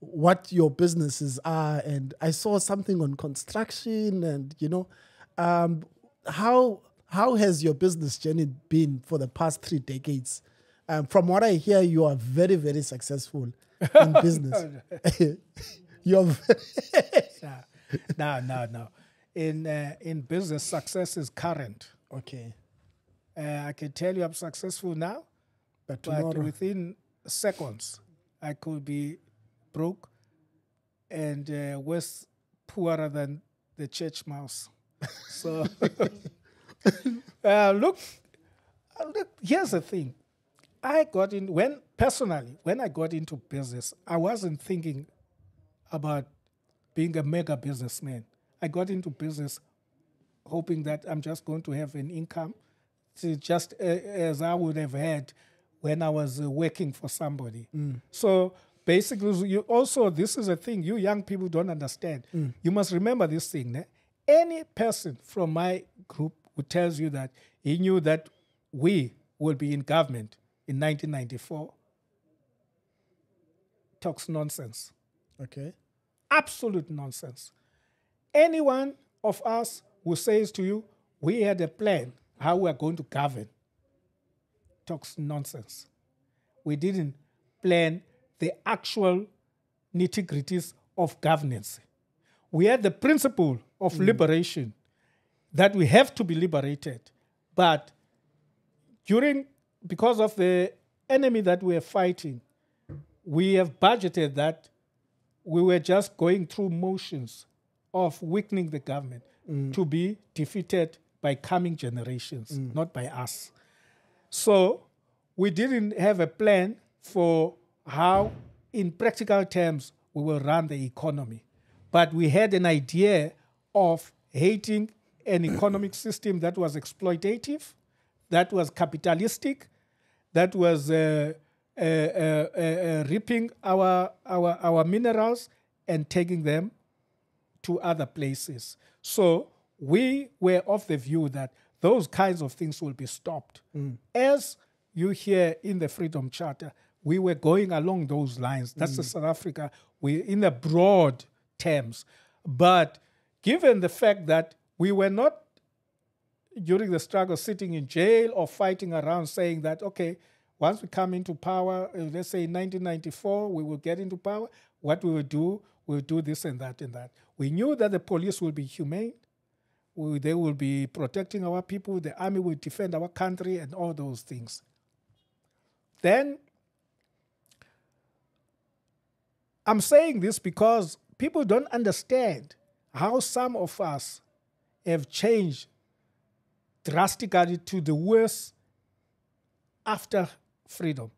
what your businesses are, and I saw something on construction, and you know, um, how how has your business journey been for the past three decades? Um, from what I hear, you are very very successful in business. You're no, no, no. In uh, in business, success is current. okay, Uh, I can tell you I'm successful now, but but tomorrow, within seconds, I could be broke and uh, worse, poorer than the church mouse. so, uh, look, uh, look, here's the thing. I got in, when personally, when I got into business, I wasn't thinking about being a mega businessman. I got into business hoping that I'm just going to have an income, to just uh, as I would have had when I was uh, working for somebody. So basically, you also this is a thing you young people don't understand. You must remember this thing. ne? Any person from my group who tells you that he knew that we will be in government in 1994 talks nonsense okay, absolute nonsense. Anyone of us who says to you, we had a plan how we are going to govern, talks nonsense. We didn't plan the actual nitty gritties of governance. We had the principle of mm. liberation that we have to be liberated, but during because of the enemy that we are fighting, we have budgeted that we were just going through motions of weakening the government mm. to be defeated by coming generations, mm. not by us. So we didn't have a plan for how, in practical terms, we will run the economy. But we had an idea of hating an economic system that was exploitative, that was capitalistic, that was uh, uh, uh, uh, uh, our, our, our minerals and taking them to other places. So we were of the view that those kinds of things will be stopped. As you hear in the Freedom Charter, we were going along those lines. That's the South Africa, we in the broad terms. But given the fact that we were not during the struggle sitting in jail or fighting around saying that, okay, once we come into power, uh, let's say in 1994, we will get into power, what we will do, we'll do this and that and that. We knew that the police will be humane, we, they will be protecting our people, the army will defend our country, and all those things. Then, I'm saying this because people don't understand how some of us have changed drastically to the worse after freedom.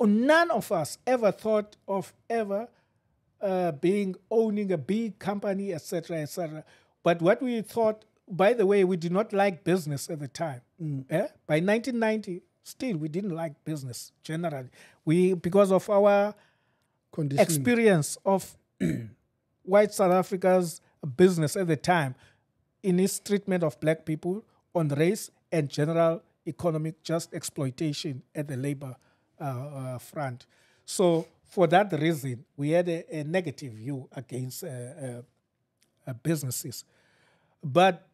None of us ever thought of ever uh, being owning a big company, etc., etc. But what we thought, by the way, we did not like business at the time. Eh? By 1990, still we didn't like business generally. We because of our experience of white South Africa's business at the time in its treatment of black people on race and general economic just exploitation at the labor uh, uh, front. So, for that reason, we had a, a negative view against uh, uh, uh, businesses. But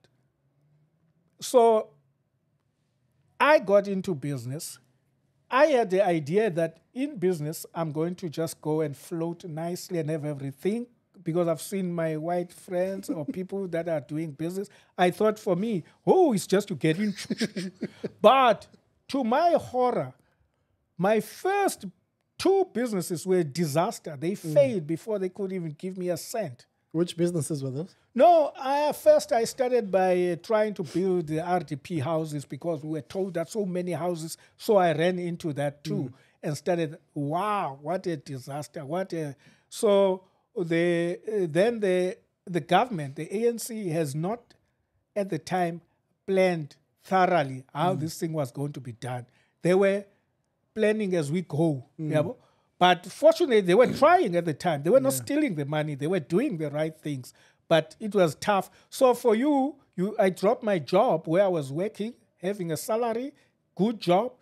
so I got into business. I had the idea that in business, I'm going to just go and float nicely and have everything because I've seen my white friends or people that are doing business. I thought for me, oh, it's just to get in. but to my horror, my first two businesses were a disaster. They mm. failed before they could even give me a cent. Which businesses were those? No, I, first I started by uh, trying to build the RDP houses because we were told that so many houses. So I ran into that too and started. Wow, what a disaster! What a so the uh, then the the government, the ANC, has not at the time planned thoroughly how this thing was going to be done. They were planning as we go. yabo. But fortunately, they were trying at the time. They were not stealing the money. They were doing the right things. But it was tough. So for you, you, I dropped my job where I was working, having a salary, good job,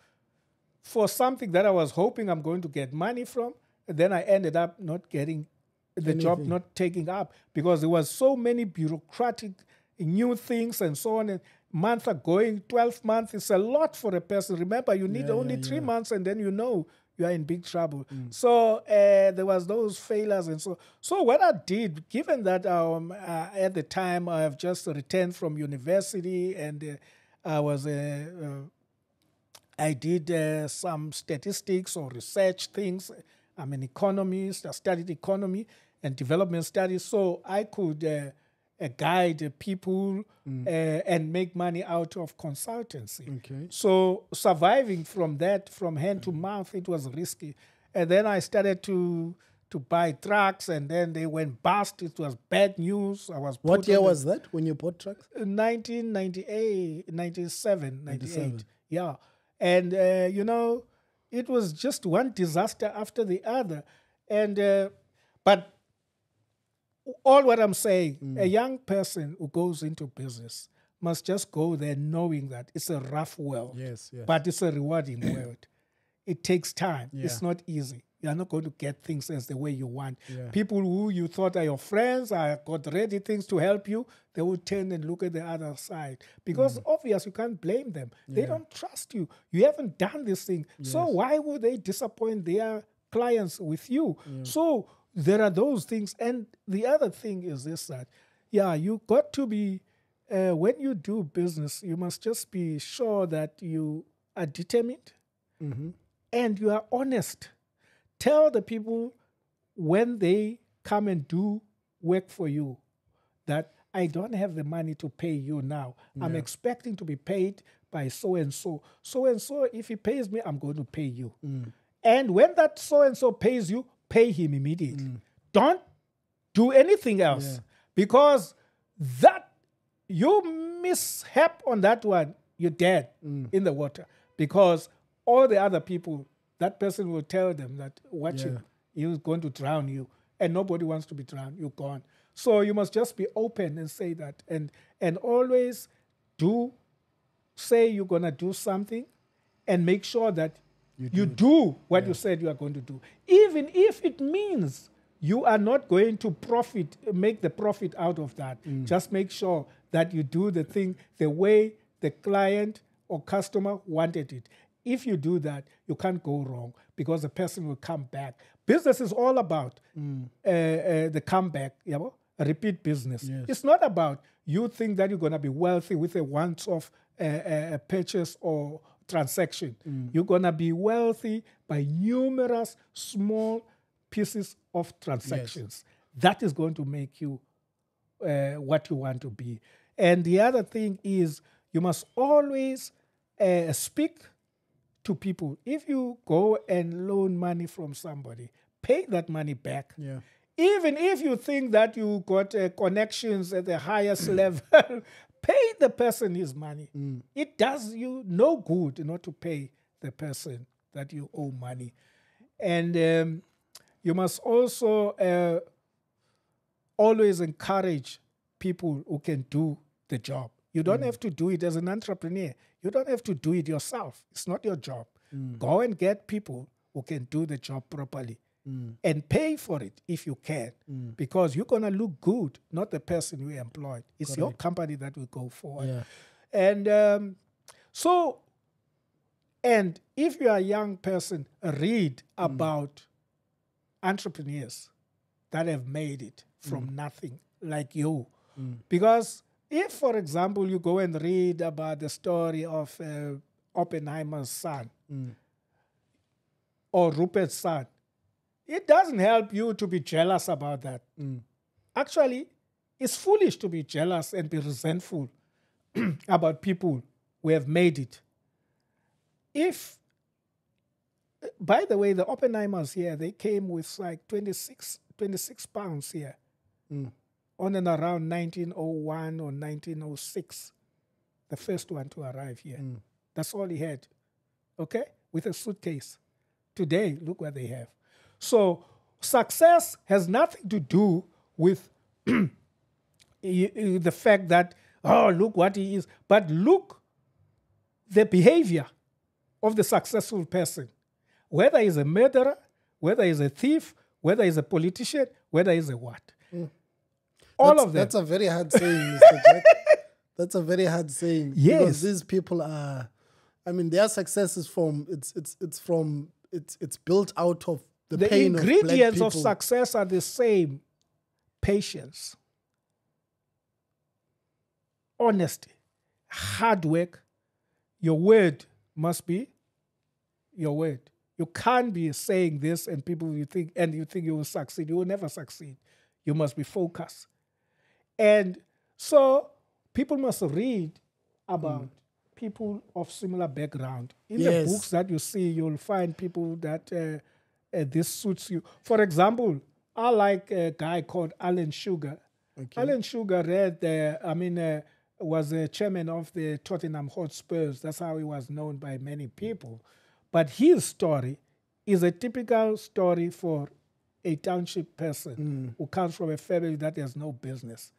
for something that I was hoping I'm going to get money from. And then I ended up not getting the job, not taking up because there was so many bureaucratic new things and so on. And months are going, 12 months is a lot for a person. Remember, you need Yeah, only yeah, three months and then you know you are in big trouble. Mm. So uh, there was those failures and so. So what I did, given that um, uh, at the time I have just returned from university and uh, I was a uh, I did uh, some statistics or research things. I'm an economist. I studied economy and development studies, so I could uh, uh, guide uh, people uh, and make money out of consultancy. Okay. So surviving from that, from hand to mouth, it was risky. And then I started to to buy trucks, and then they went bust. It was bad news. I was What year was that when you bought trucks? 1998, 97, 98. Yeah. And, uh, you know, it was just one disaster after the other. And, uh, but all what I'm saying, Mm. a young person who goes into business must just go there knowing that it's a rough world, Yes, yes. but it's a rewarding world. It takes time. It's not easy. You're not going to get things as the way you want. Yeah. People who you thought are your friends are got ready things to help you, they will turn and look at the other side. Because obvious you can't blame them. They Mm. Don't trust you. You haven't done this thing. So why would they disappoint their clients with you? So there are those things. And the other thing is this that, yeah, you got to be uh, when you do business, you must just be sure that you are determined Mm-hmm. and you are honest. Tell the people when they come and do work for you that I don't have the money to pay you now. I'm expecting to be paid by so and so. So and so, if he pays me, I'm going to pay you. And when that so and so pays you, pay him immediately. Mm. Don't do anything else Yeah. because that you mishap on that one, you're dead mm. in the water because all the other people, that person will tell them that watch him, he's going to drown you, and nobody wants to be drowned. You're gone. So you must just be open and say that, and and always do say you're gonna do something, and make sure that you do, what you said you are going to do, even if it means you are not going to profit, make the profit out of that. Just make sure that you do the thing the way the client or customer wanted it. If you do that, you can't go wrong because the person will come back. Business is all about uh, uh, the comeback, you know, repeat business. Yes. It's not about you think that you're going to be wealthy with a once-off uh, uh, purchase or transaction. You're going to be wealthy by numerous small pieces of transactions. That is going to make you uh, what you want to be. And the other thing is you must always uh, speak to people. If you go and loan money from somebody, pay that money back. Yeah. Even if you think that you got uh, connections at the highest level, pay the person his money. It does you no good not to pay the person that you owe money. And um, you must also uh, always encourage people who can do the job. You don't have to do it as an entrepreneur. You don't have to do it yourself. It's not your job. Go and get people who can do the job properly Mm. and pay for it if you can, mm. because you're going to look good, not the person you employed. It's your company that will go forward. Yeah. And um, so, and if you are a young person, read mm. about entrepreneurs that have made it from nothing, like you. Because if, for example, you go and read about the story of uh, Oppenheimer's son or Rupert's son, it doesn't help you to be jealous about that. Mm. Actually, it's foolish to be jealous and be resentful about people who have made it. If, by the way, the Oppenheimers here, they came with like 26, 26 pounds here mm. on and around 1901 or 1906, the first one to arrive here. Mm. That's all he had, okay, with a suitcase. Today, look what they have. So, success has nothing to do with the fact that, oh, look what he is, but look the behavior of the successful person. Whether he's a murderer, whether he's a thief, whether he's a politician, whether he's a what. Hmm. All that's, of them. That's a very hard saying, Mr. Jack. That's a very hard saying. Yes. Because these people are I mean their success is from it's it's it's from it's it's built out of the, the ingredients of, of, success are the same patience, honesty, hard work. Your word must be your word. You can't be saying this and people you think and you think you will succeed. You will never succeed. You must be focused. And so people must read about people of similar background. In Yes. the books that you see, you'll find people that uh, uh, this suits you. For example, I like a guy called Alan Sugar. Alan Sugar read the, I mean, uh, was the chairman of the Tottenham Hotspurs. That's how he was known by many people. But his story is a typical story for a township person who comes from a family that has no business.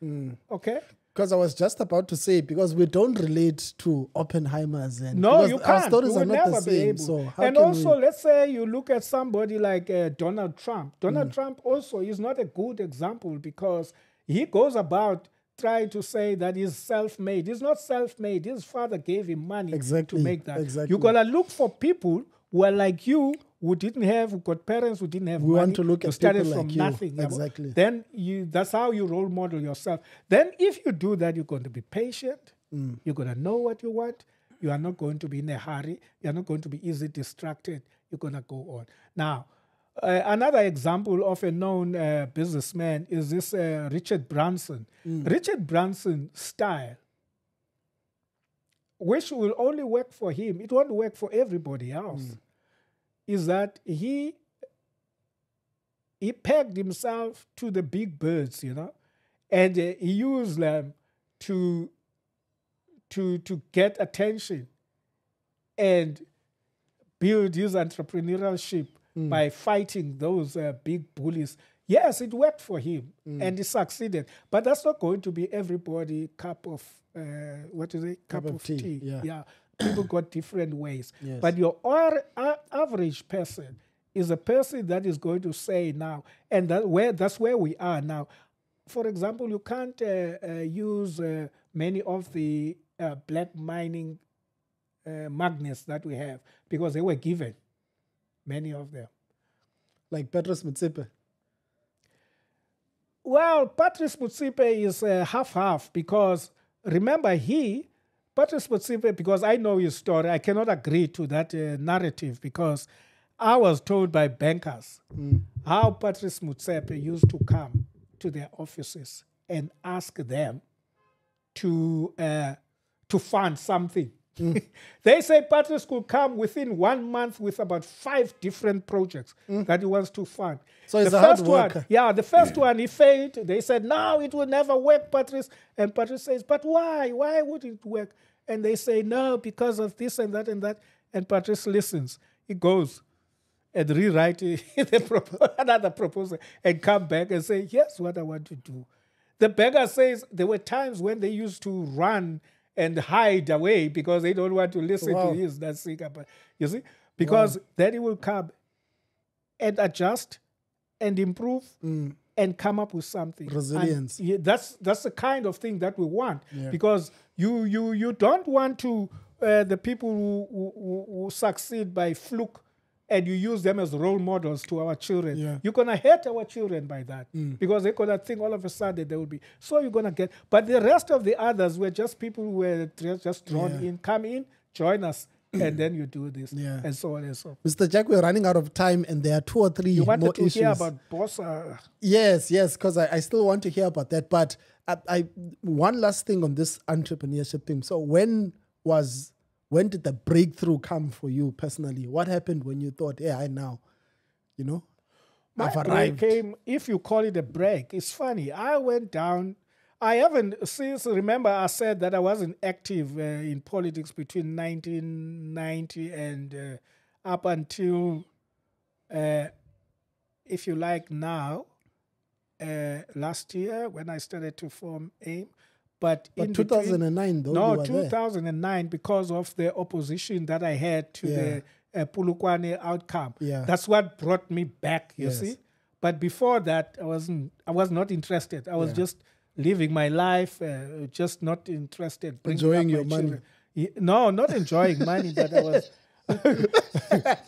Okay? Because I was just about to say, because we don't relate to Oppenheimers and No, you our can't. stories you are not the same. So and also, we? let's say you look at somebody like uh, Donald Trump. Donald Mm. Trump also is not a good example because he goes about trying to say that he's self-made. He's not self-made. His father gave him money Exactly, to make that. exactly. You gotta look for people who are like you. Who didn't have, who got parents who didn't have We money. want to look at started people from like you. nothing. yabo. Exactly. Then you that's how you role model yourself. Then if you do that, you're going to be patient. Mm. You're going to know what you want. You are not going to be in a hurry. You're not going to be easily distracted. You're going to go on. Now, uh, another example of a known uh, businessman is this uh, Richard Branson. Mm. Richard Branson's style, which will only work for him, it won't work for everybody else, is that he he pegged himself to the big birds, you know, and uh, he used them to to to get attention and build his entrepreneurship by fighting those uh, big bullies. Yes, it worked for him and he succeeded, but that's not going to be everybody cup of uh, what is it? Cup, of, tea. yeah. yeah. people got different ways. Yes. But your or, a- average person is a person that is going to say now, and that where that's where we are now. For example, you can't uh, uh, use uh, many of the uh, black mining uh, magnets that we have because they were given, many of them. Like Petrus Motsepe. Well, Patrice Motsepe is uh, half half because remember he, Patrice Motsepe, because I know his story, I cannot agree to that uh, narrative because I was told by bankers how Patrice Motsepe used to come to their offices and ask them to uh, to fund something. they say Patrice could come within one month with about five different projects that he wants to fund. So he's the a hard first one, yeah, the first one he failed. They said, "No, it will never work, Patrice." And Patrice says, "But why? Why would it work?" And they say, "No, because of this and that and that." And Patrice listens. He goes and rewrite propo- another proposal and come back and say, "Here's what I want to do." The beggar says there were times when they used to run and hide away because they don't want to listen Wow. to his that singer. But you see, because then he will come and adjust and improve and come up with something. And Resilience. yeah, that's that's the kind of thing that we want Yeah. because you you you don't want to uh, the people who, who, who- who succeed by fluke and you use them as role models to our children. Yeah. You're gonna hurt our children by that because they're gonna think all of a sudden they will be. So you're gonna get. But the rest of the others were just people who were just drawn Yeah. in, come in, join us, and then you do this, Yeah. and so on and so. Mr. Jack, we're running out of time and there are two or three You wanted more to issues. hear about BOSA. Uh, Yes, yes, because I, I still want to hear about that. But I, I one last thing on this entrepreneurship thing. So when was when did the breakthrough come for you personally? What happened when you thought, yeah, I now, you know, My I've arrived. came, if you call it a break, it's funny. I went down. I haven't since. Remember, I said that I wasn't active uh, in politics between 1990 and uh, up until, uh, if you like, now, uh, last year when I started to form AIM. But, But in between- 2009 though, you no, were there. 2009 because of the opposition that I had to Yeah. the uh, Polokwane outcome. Yeah. That's what brought me back, you Yes. see. But before that, I wasn't. I was not interested. I was Yeah. just living my life, uh, just not interested. Enjoying your money. No, not enjoying money, but I was.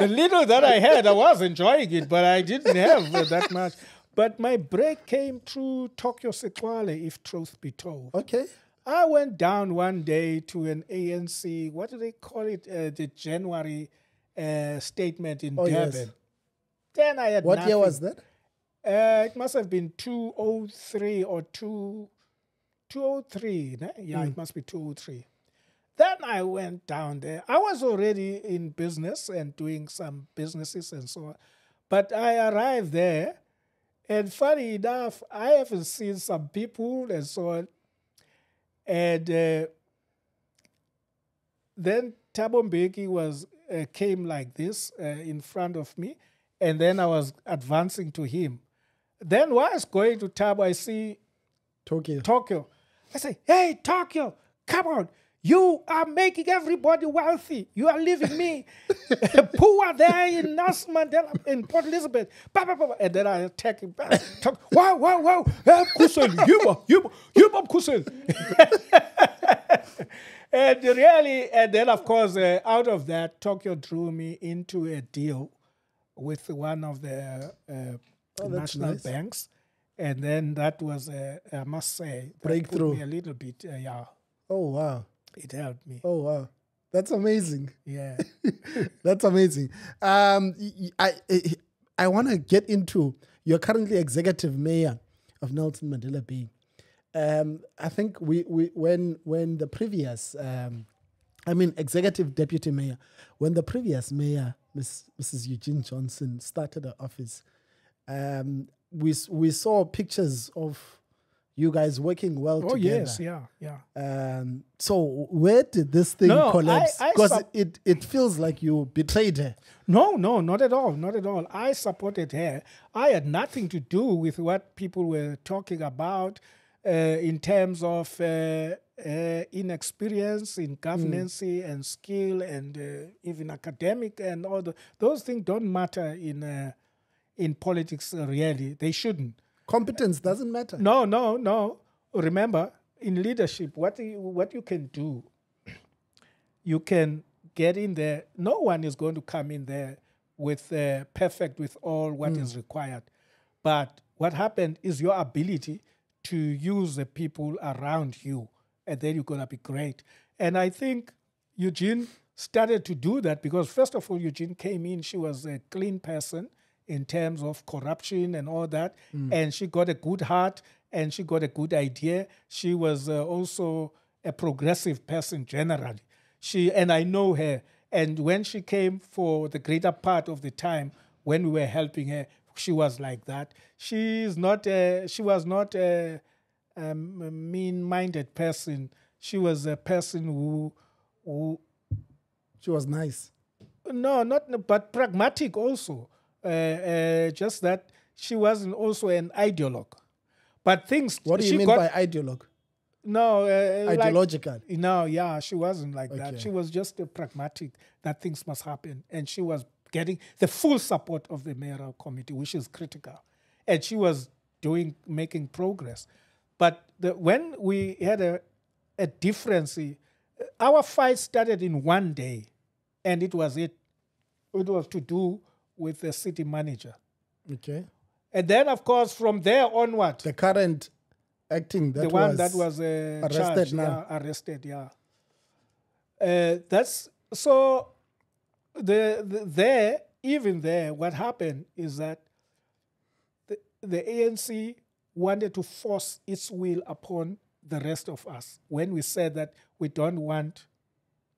the little that I had, I was enjoying it, but I didn't have uh, that much. But my break came through Tokyo Sexwale, if truth be told. Okay. I went down one day to an ANC, what do they call it? Uh, the January uh, statement in Oh, Durban. yes. Then I had What year was that? Uh, it must have been 203 or 2, 203. ne? Yeah, Hmm. it must be 203. Then I went down there. I was already in business and doing some businesses and so on. But I arrived there, and funny enough, I haven't seen some people and so on. And uh, then Thabo Mbeki was uh, came like this uh, in front of me, and then I was advancing to him. Then while was going to Thabo, I see Tokyo. Tokyo. I say, "Hey, Tokyo, come on! You are making everybody wealthy. You are leaving me poor there in Nelson Mandela in Port Elizabeth." Bah, bah, bah. And then I attack him back. Talk, wow, wow, wow! Hey, Kusel, Yuba, Yuba, Yuba Kusel. and really, and then of course, uh, out of that, Tokyo drew me into a deal with one of the uh, Oh, national nice. banks, and then that was, uh, I must say, Breakthrough. a little bit. Uh, yeah, Oh wow. It helped me. Oh wow. That's amazing. Yeah, That's amazing. Um, I I, I want to get into. You're currently executive mayor of Nelson Mandela Bay. Um, I think we, we when when the previous um, I mean executive deputy mayor when the previous mayor Miss, Mrs. Eugene Johnson started her office, um, we we saw pictures of you guys working well oh together. yes, yeah, yeah. Um, so where did this thing No, collapse? Because it, it feels like you betrayed her. No, no, not at all, not at all. I supported her. I had nothing to do with what people were talking about uh, in terms of uh, uh, inexperience in governance and skill and uh, even academic and all the those things don't matter in uh, in politics. uh, really, they shouldn't. Competence doesn't matter. No, no, no. Remember, in leadership, what you, what you can do, you can get in there. No one is going to come in there with uh, perfect with all what is required. But what happened is your ability to use the people around you, and then you're going to be great. And I think Eugene started to do that because, first of all, Eugene came in, she was a clean person in terms of corruption and all that. And she got a good heart and she got a good idea. She was uh, also a progressive person generally. She and I know her. And when she came for the greater part of the time when we were helping her, she was like that. She is not. A, she was not a, um, a mean-minded person. She was a person who, who She was nice. no, not but pragmatic also. Uh, uh, just that she wasn't also an ideologue. But things. What do you mean by ideologue? no uh, like- Ideological. no, yeah, she wasn't like that. She was just a pragmatic that things must happen, and she was getting the full support of the mayoral committee, which is critical, and she was doing making progress. But the, when we had a a difference, our fight started in one day, and it was it. It was to do with the city manager, Okay. and then of course from there onward, The current acting that the one was that was uh, arrested charged, now. Yeah, arrested, yeah. Uh, that's so. The, the there, even there, what happened is that the, the ANC wanted to force its will upon the rest of us when we said that we don't want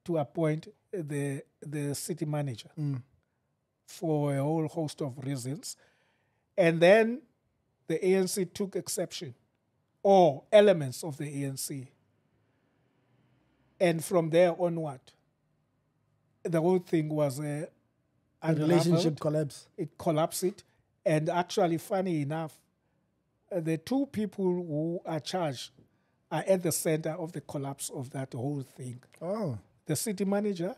to appoint the the city manager Mm. For a whole host of reasons, and then the ANC took exception, or elements of the ANC, and from there onward, the whole thing was a a relationship collapse. it collapsed. And actually, funny enough, uh, the two people who are charged are at the center of the collapse of that whole thing Oh. the city manager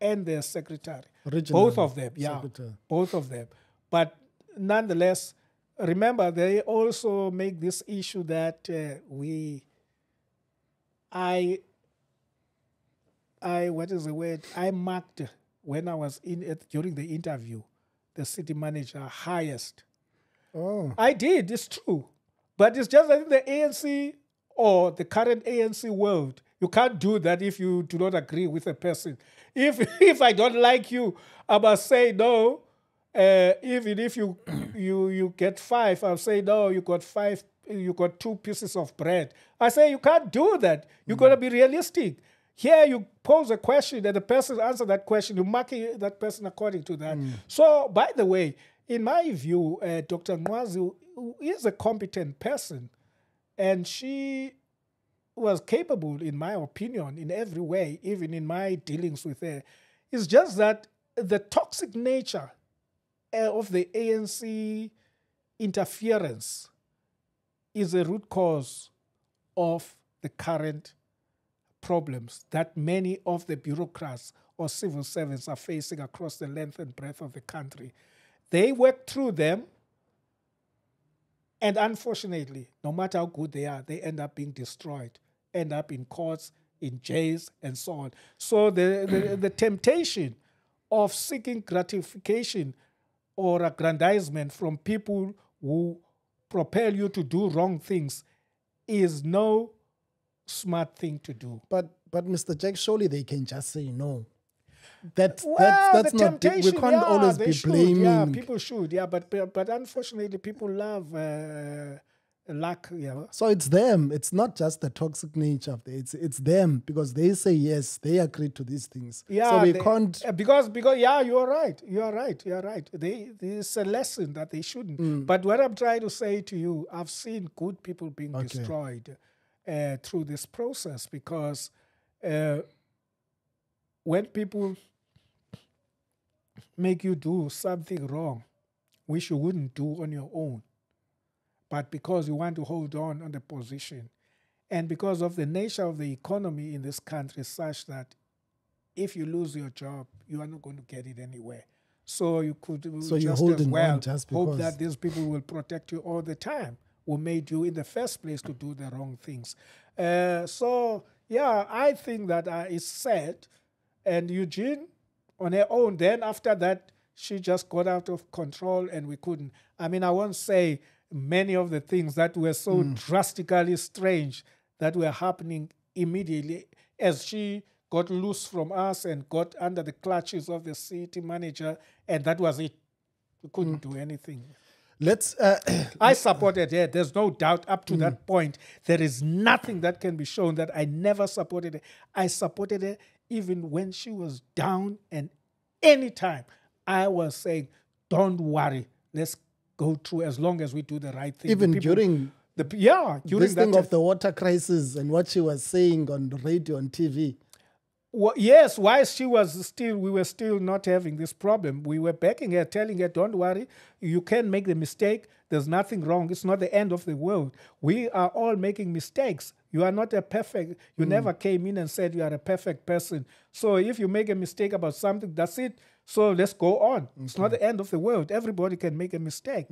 and their secretary. Regional both of them, yeah, secretary. both of them. But nonetheless, remember they also make this issue that uh, we, I, I what is the word? I marked when I was in it during the interview, the city manager highest. Oh, I did, it's true. But it's just that in the ANC or the current ANC world, you can't do that if you do not agree with a person. If if I don't like you, I must say no. Uh, even if you you you get five, I'll say no. You got five. You got two pieces of bread. I say you can't do that. You got to be realistic. Here you pose a question and the person answer that question. You mark that person according to that. So, by the way, in my view, uh, Dr. Nqwazi is a competent person, and she was capable, in my opinion, in every way, even in my dealings with her. It's just that the toxic nature uh, of the ANC interference is a root cause of the current problems that many of the bureaucrats or civil servants are facing across the length and breadth of the country. They work through them, and unfortunately, no matter how good they are, they end up being destroyed, end up in courts, in jails, and so on. So the, the, the temptation of seeking gratification or aggrandizement from people who propel you to do wrong things is no smart thing to do. but but Mr. Jack, surely they can just say no. That Well, that's that's not. We can't yeah, always be should, blaming. Yeah, people should. Yeah, but but, but unfortunately, people love uh, luck. Yeah. So it's them. It's not just the toxic nature of the. It's it's them because they say yes, they agree to these things. Yeah, So we they- can't. uh, because because yeah, you're right. You're right. You're right. They it's a lesson that they shouldn't. Mm. But what I'm trying to say to you, I've seen good people being Okay. destroyed uh, through this process because uh, when people make you do something wrong, which you wouldn't do on your own, but because you want to hold on on the position, and because of the nature of the economy in this country, such that if you lose your job, you are not going to get it anywhere. So you could So just as well just hope that these people will protect you all the time, who made you in the first place to do the wrong things. Uh, so yeah, I think that uh, it's sad. And Eugene, on her own, then after that, she just got out of control, and we couldn't. I mean, I won't say many of the things that were so mm. drastically strange that were happening immediately as she got loose from us and got under the clutches of the city manager, and that was it. We couldn't mm. do anything. Let's. Uh, I supported her. There's no doubt up to that mm. point. There is nothing that can be shown that I never supported her. I supported her even when she was down, and anytime I was saying, Don't worry, let's go through as long as we do the right thing. The even people- during the yeah, during this thing time- of the water crisis and what she was saying on the radio and TV. Wha- yes, while she was still, we were still not having this problem. We were backing her, telling her, "Don't worry, you can make the mistake. There's nothing wrong. It's not the end of the world. We are all making mistakes. You are not a perfect. You mm. never came in and said you are a perfect person. So if you make a mistake about something, that's it. So let's go on. It's not the end of the world. Everybody can make a mistake.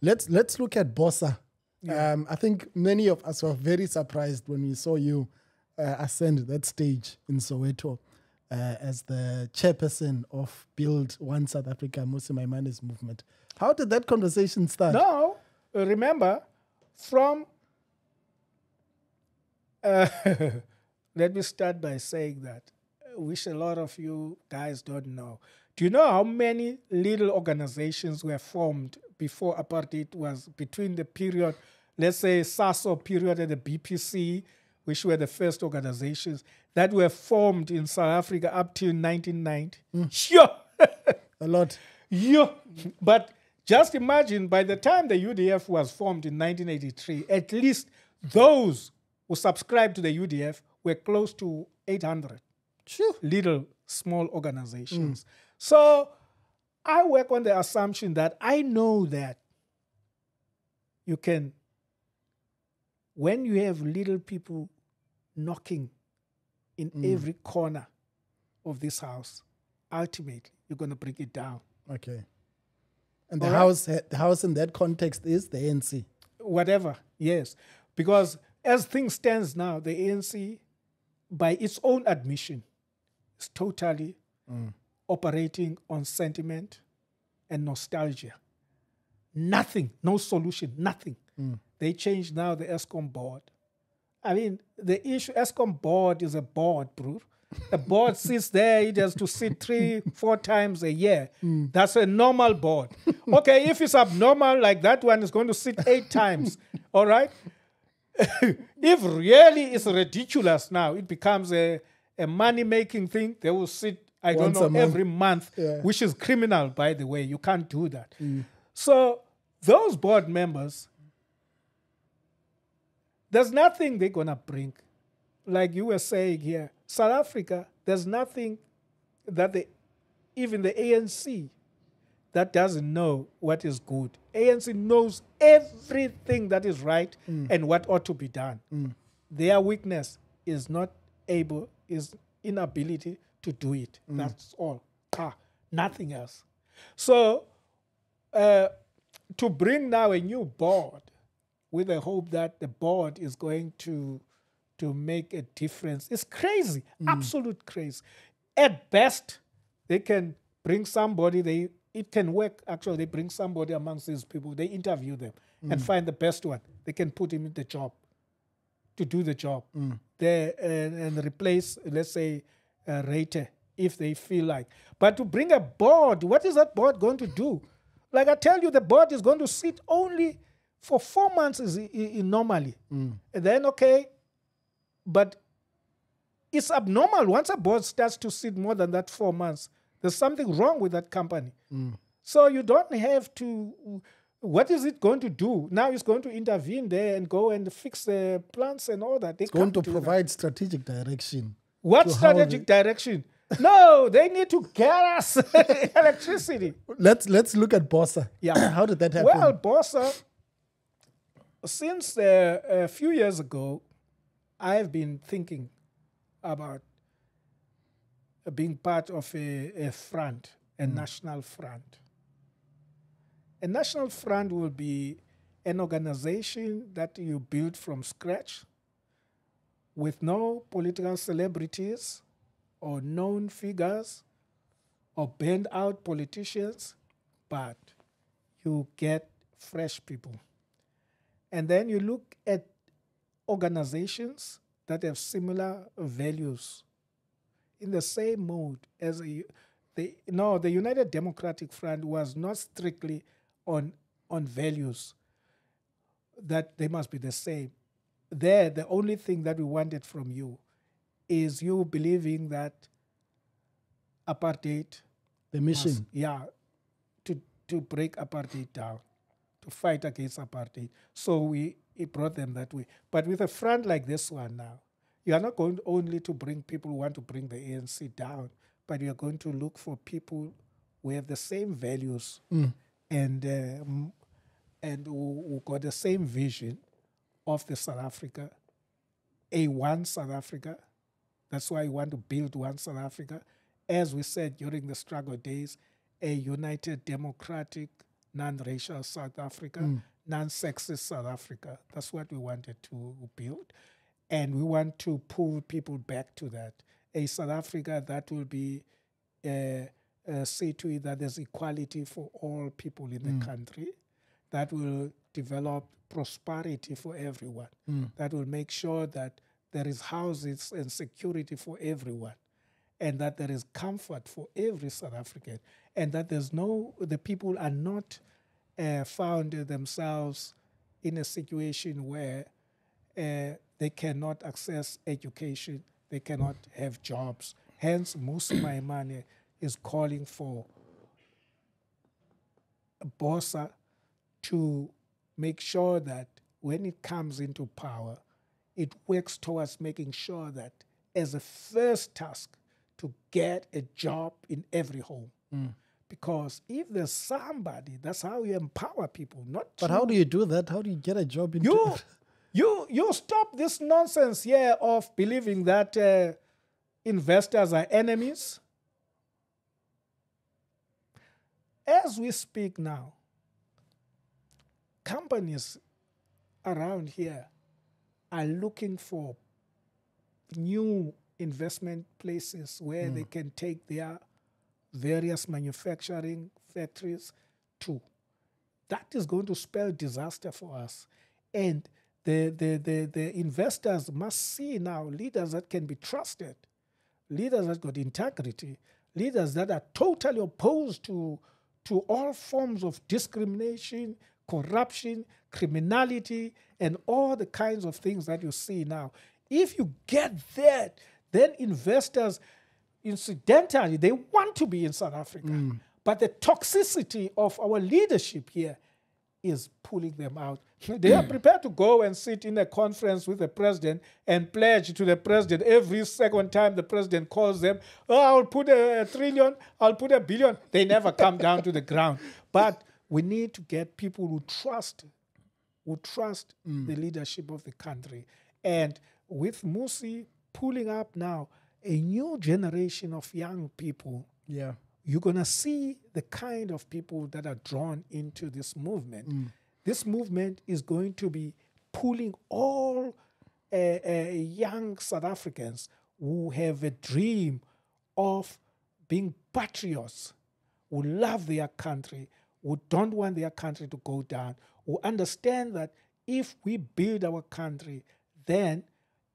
Let's let's look at BOSA. Um, I think many of us were very surprised when we saw you uh, ascend that stage in Soweto uh, as the chairperson of Build One South Africa Mmusi Maimane's movement. How did that conversation start? No, uh, remember, from. Uh, let me start by saying that, which a lot of you guys don't know. Do you know how many little organizations were formed before apartheid was between the period, let's say SASO period and the BPC, which were the first organizations that were formed in South Africa up till 1990? Hmm. Sure. A lot. Yeah, but just imagine by the time the UDF was formed in 1983, at least those who subscribed to the UDF were close to 800 Sure. little small organizations. Mm. So I work on the assumption that I know that you can, when you have little people knocking in mm. every corner of this house, ultimately you're going to bring it down. Okay. And the right. house, the house in that context is the ANC. Whatever, yes. Because as things stands now, the ANC, by its own admission, totally operating on sentiment and nostalgia. Nothing, no solution, nothing. Mm. They changed now the Eskom board. I mean, the issue Eskom board is a board, bro. A board sits there, it has to sit three, four times a year. Mm. That's a normal board. Okay, if it's abnormal, like that one is going to sit eight times. All right? if really it's ridiculous now, it becomes a, a money making thing, they will sit, I Once don't know, month. every month, Yeah. which is criminal, by the way. You can't do that. Mm. So those board members, there's nothing they're gonna bring. Like you were saying here, South Africa, there's nothing that the even the ANC that doesn't know what is good. ANC knows everything that is right mm. and what ought to be done. Mm. Their weakness is not able, is inability to do it. That's all. Ah, nothing else. So uh, to bring now a new board with the hope that the board is going to to make a difference is crazy, absolute crazy. At best, they can bring somebody. They it can work. Actually, they bring somebody amongst these people. They interview them and find the best one. They can put him in the job to do the job. There and, and replace, let's say, a rater if they feel like. But to bring a board, what is that board going to do? Like I tell you, the board is going to sit only for four months is i- i- normally. Mm. And then okay, but it's abnormal once a board starts to sit more than that four months. There's something wrong with that company. Mm. So you don't have to. What is it going to do? Now it's going to intervene there and go and fix the plants and all that. They It's going to that. provide strategic direction. What strategic direction? No, they need to get us electricity. Let's let's look at BOSA. Yeah. How did that happen? Well, BOSA, since uh, a few years ago, I've been thinking about uh, being part of a, a front, a national front. A national front will be an organization that you build from scratch with no political celebrities or known figures or burned out politicians, but you get fresh people. And then you look at organizations that have similar values in the same mode as a, the no the United Democratic Front was not strictly on on values that they must be the same. There, the only thing that we wanted from you is you believing that apartheid the must- mission. yeah, to to break apartheid down, to fight against apartheid. So we it brought them that way. But with a front like this one now, you are not going only to bring people who want to bring the ANC down, but you are going to look for people who have the same values mm. And um, and who, who got the same vision of the South Africa, a one South Africa. That's why we want to build one South Africa. As we said during the struggle days, a united, democratic, non racial South Africa, non sexist South Africa. That's what we wanted to build. And we want to pull people back to that. A South Africa that will be, uh, uh, say to it that there's equality for all people in the country, that will develop prosperity for everyone, that will make sure that there is houses and security for everyone and that there is comfort for every South African, and that there's no, the people are not uh, found themselves in a situation where uh, they cannot access education, they cannot have jobs. Hence, Mmusi Maimane is calling for BOSA to make sure that when it comes into power, it works towards making sure that as a first task to get a job in every home. Because if there's somebody, that's how you empower people, not But how do you do that? How do you get a job in you you you stop this nonsense here of believing that uh, investors are enemies. As we speak now, companies around here are looking for new investment places where mm. they can take their various manufacturing factories to. That is going to spell disaster for us. And the, the, the, the investors must see now leaders that can be trusted, leaders that got integrity, leaders that are totally opposed to, to all forms of discrimination, corruption, criminality, and all the kinds of things that you see now. If you get that, then investors, incidentally, they want to be in South Africa. Mm. But the toxicity of our leadership here is pulling them out. They are prepared to go and sit in a conference with the president and pledge to the president every second time the president calls them, oh, I'll put a, trillion, I'll put a billion. They never come down to the ground. But we need to get people who trust, who trust mm. the leadership of the country. And with Mmusi pulling up now a new generation of young people, yeah, you're gonna see the kind of people that are drawn into this movement. Mm. This movement is going to be pulling all uh, uh, young South Africans who have a dream of being patriots, who love their country, who don't want their country to go down, who understand that if we build our country, then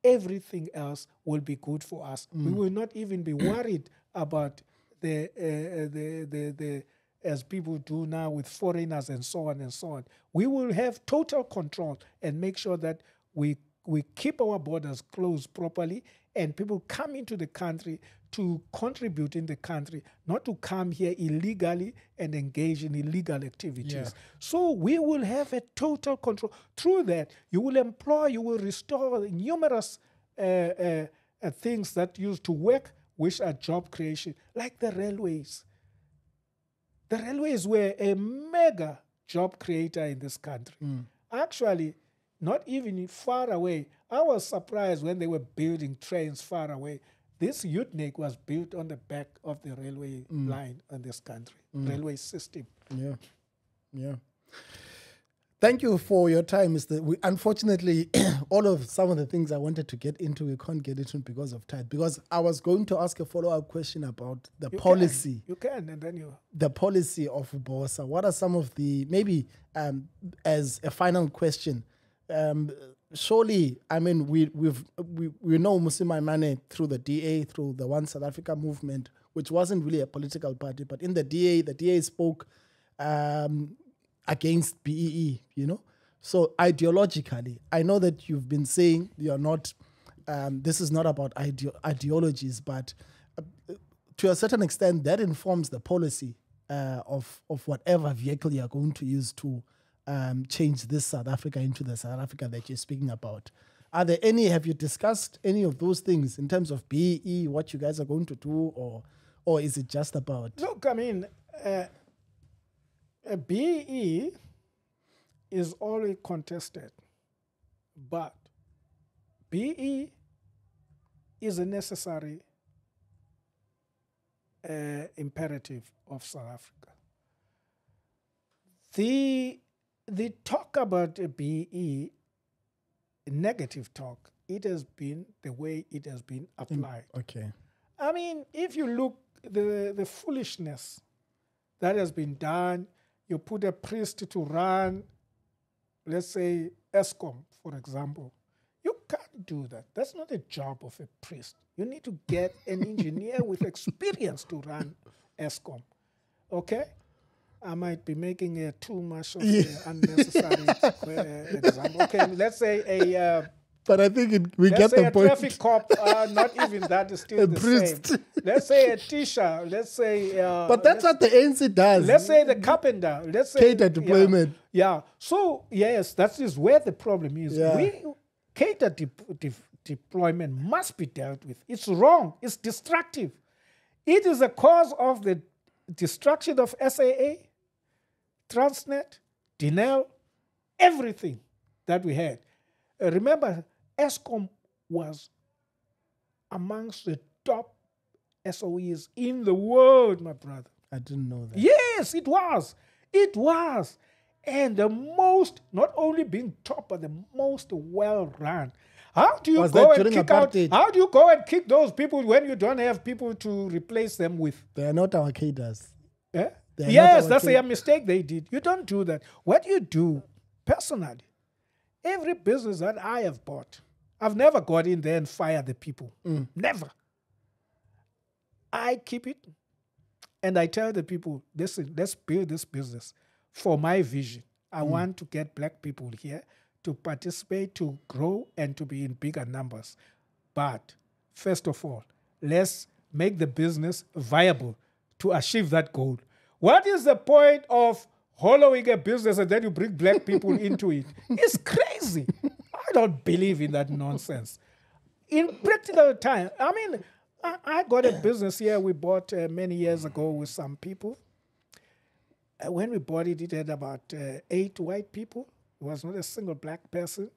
everything else will be good for us. Mm. We will not even be worried about the, uh, the, the, the, as people do now with foreigners and so on and so on. We will have total control and make sure that we, we keep our borders closed properly and people come into the country to contribute in the country, not to come here illegally and engage in illegal activities. Yeah. So we will have a total control. Through that, you will employ, you will restore numerous uh, uh, uh, things that used to work, which are job creation, like the railways. The railways were a mega job creator in this country. Mm. Actually, not even far away. I was surprised when they were building trains far away this Utnik was built on the back of the railway mm. line in this country, mm. railway system. Yeah, yeah. Thank you for your time, Mr. We, unfortunately, all of some of the things I wanted to get into, we can't get into because of time. Because I was going to ask a follow up question about the you policy. Can. You can, and then you. The policy of BOSA. What are some of the, maybe um, as a final question, um, surely, I mean, we we've we, we know Mmusi Maimane through the DA, through the One South Africa movement, which wasn't really a political party, but in the DA, the DA spoke um, against BEE, you know. So ideologically, I know that you've been saying you're not. Um, this is not about ide- ideologies, but uh, to a certain extent, that informs the policy uh, of of whatever vehicle you're going to use to um, change this South Africa into the South Africa that you're speaking about. Are there any, have you discussed any of those things in terms of BEE, what you guys are going to do, or, or is it just about? Look, I mean, uh, a BEE is always contested, but BEE is a necessary uh, imperative of South Africa. The the talk about BEE, negative talk, it has been the way it has been applied. Okay. I mean, if you look the the foolishness that has been done, you put a priest to run, let's say Eskom, for example. You can't do that. That's not the job of a priest. You need to get an engineer with experience to run Eskom. Okay? I might be making a too much of yeah. an unnecessary uh, example. Okay, let's say a. Uh, but I think it, we get the a point. traffic cop, uh, not even that is still a the priest. same. Let's say a teacher. Let's say. Uh, but that's what the ANC does. Let's say the carpenter. Let's say cadre deployment. Yeah, yeah. So yes, that is where the problem is. Yeah. We cadre de- de- deployment must be dealt with. It's wrong. It's destructive. It is a cause of the destruction of SAA Transnet, Denel, everything that we had. Uh, remember, Eskom was amongst the top SOEs in the world, my brother. I didn't know that. Yes, it was. It was. And the most, not only being top, but the most well run. How do you Was go and kick out? How do you go and kick those people when you don't have people to replace them with? They are not our cadres. Eh? They are not Yes, that's kid- a mistake they did. You don't do that. What you do, personally, every business that I have bought, I've never got in there and fired the people. Mm. Never. I keep it and I tell the people, listen, let's build this business for my vision. I Mm. want to get black people here to participate, to grow, and to be in bigger numbers. But first of all, let's make the business viable to achieve that goal. What is the point of hollowing a business and then you bring black people into it? It's crazy. Don't believe in that nonsense. In practical time, I mean, I, I got a business here we bought uh, many years ago with some people. Uh, when we bought it, it had about uh, eight white people. It was not a single black person.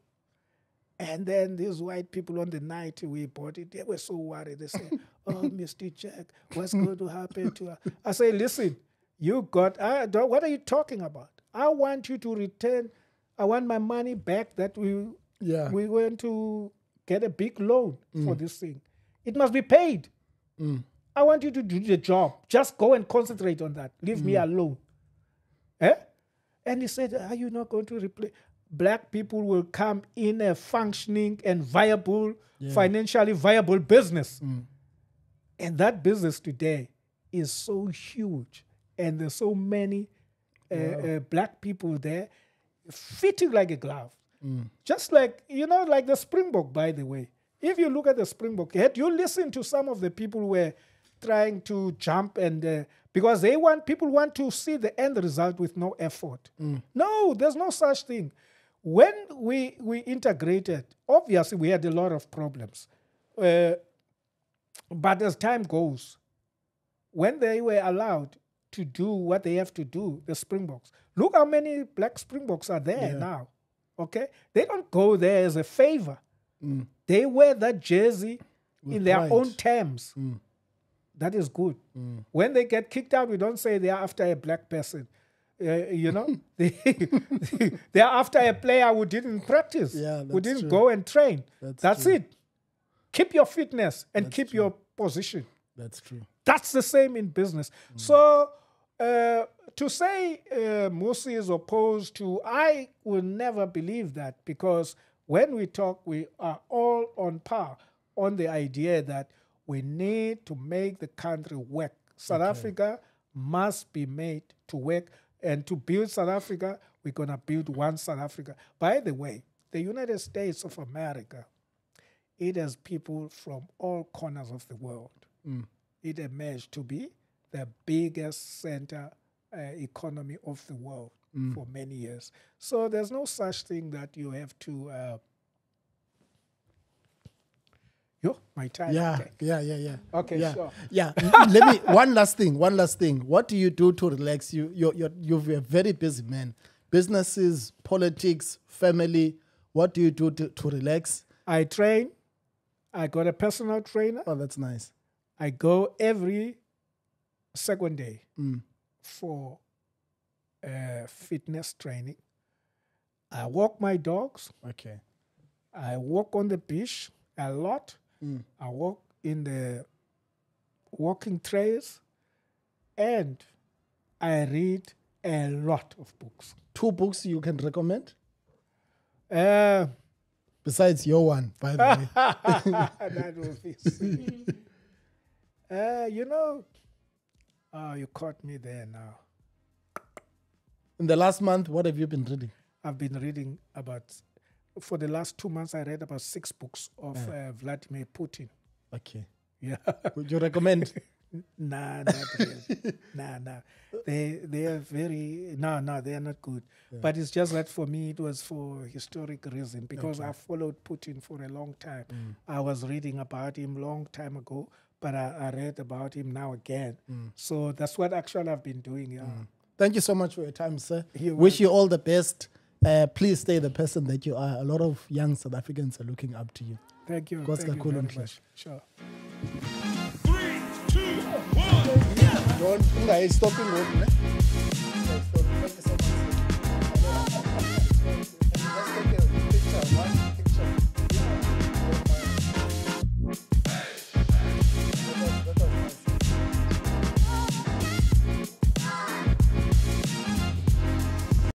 And then these white people on the night we bought it, they were so worried. They said, Oh, Mr. Jack, what's going to happen to us? I say, Listen, you got, I don't, what are you talking about? I want you to return, I want my money back that we, Yeah. we went to get a big loan for this thing. It must be paid. I want you to do the job. Just go and concentrate on that. Leave me alone. Eh? And he said, Are you not going to replace? Black people will come in a functioning and viable, financially viable business. And that business today is so huge. And there's so many uh, uh, black people there fitting like a glove. Just like, you know, like the Springbok, by the way. If you look at the Springbok, had you listened to some of the people who were trying to jump and uh, because they want people want to see the end result with no effort. No, there's no such thing. When we we integrated, obviously we had a lot of problems. Uh, but as time goes, when they were allowed to do what they have to do, the Springboks, look how many black Springboks are there now. Okay? They don't go there as a favor. They wear that jersey in their pride. own terms. That is good. When they get kicked out, we don't say they are after a black person. Uh, you know, they, they are after a player who didn't practice, Yeah, who didn't true. go and train. That's That's, it. Keep your fitness and keep your position. That's true. That's the same in business. So uh, to say uh, Mmusi is opposed to, I will never believe that because when we talk, we are all on par on the idea that we need to make the country work. South Africa must be made to work. And to build South Africa, we're going to build one South Africa. By the way, the United States of America, it has people from all corners of the world it emerged to be the biggest center uh, economy of the world for many years. So there's no such thing that you have to. Uh, yo, my time. Yeah, Okay. yeah, yeah, yeah. Okay, yeah. sure. Yeah. Let me one last thing. One last thing. What do you do to relax? You you you you're a very busy man. Businesses, politics, family. What do you do to, to relax? I train. I got a personal trainer. Oh, that's nice. I go every second day Mm. For uh, fitness training. I walk my dogs. Okay. I walk on the beach a lot. Mm. I walk in the walking trails and I read a lot of books. Two books you can recommend Uh, besides your one, by the way. that will be uh, you know, oh, you caught me there now. In the last month, what have you been reading? I've been reading about, for the last two months, I read about six books of ah. uh, Vladimir Putin. Okay. Yeah. Would you recommend? Nah, not really. nah, nah. They they are very no, no, they are not good. But it's just that for me it was for historic reason because I followed Putin for a long time. Mm. I was reading about him long time ago, but I, I, read about him now again. Mm. So that's what actually I've been doing. Yeah. Mm. Thank you so much for your time, sir. You Wish welcome. you all the best. Uh, please stay the person that you are. A lot of young South Africans are looking up to you. Thank you. Thank you very much. Sure. Three, two, one. Yeah. Don't, guys, stop in Let's take a picture.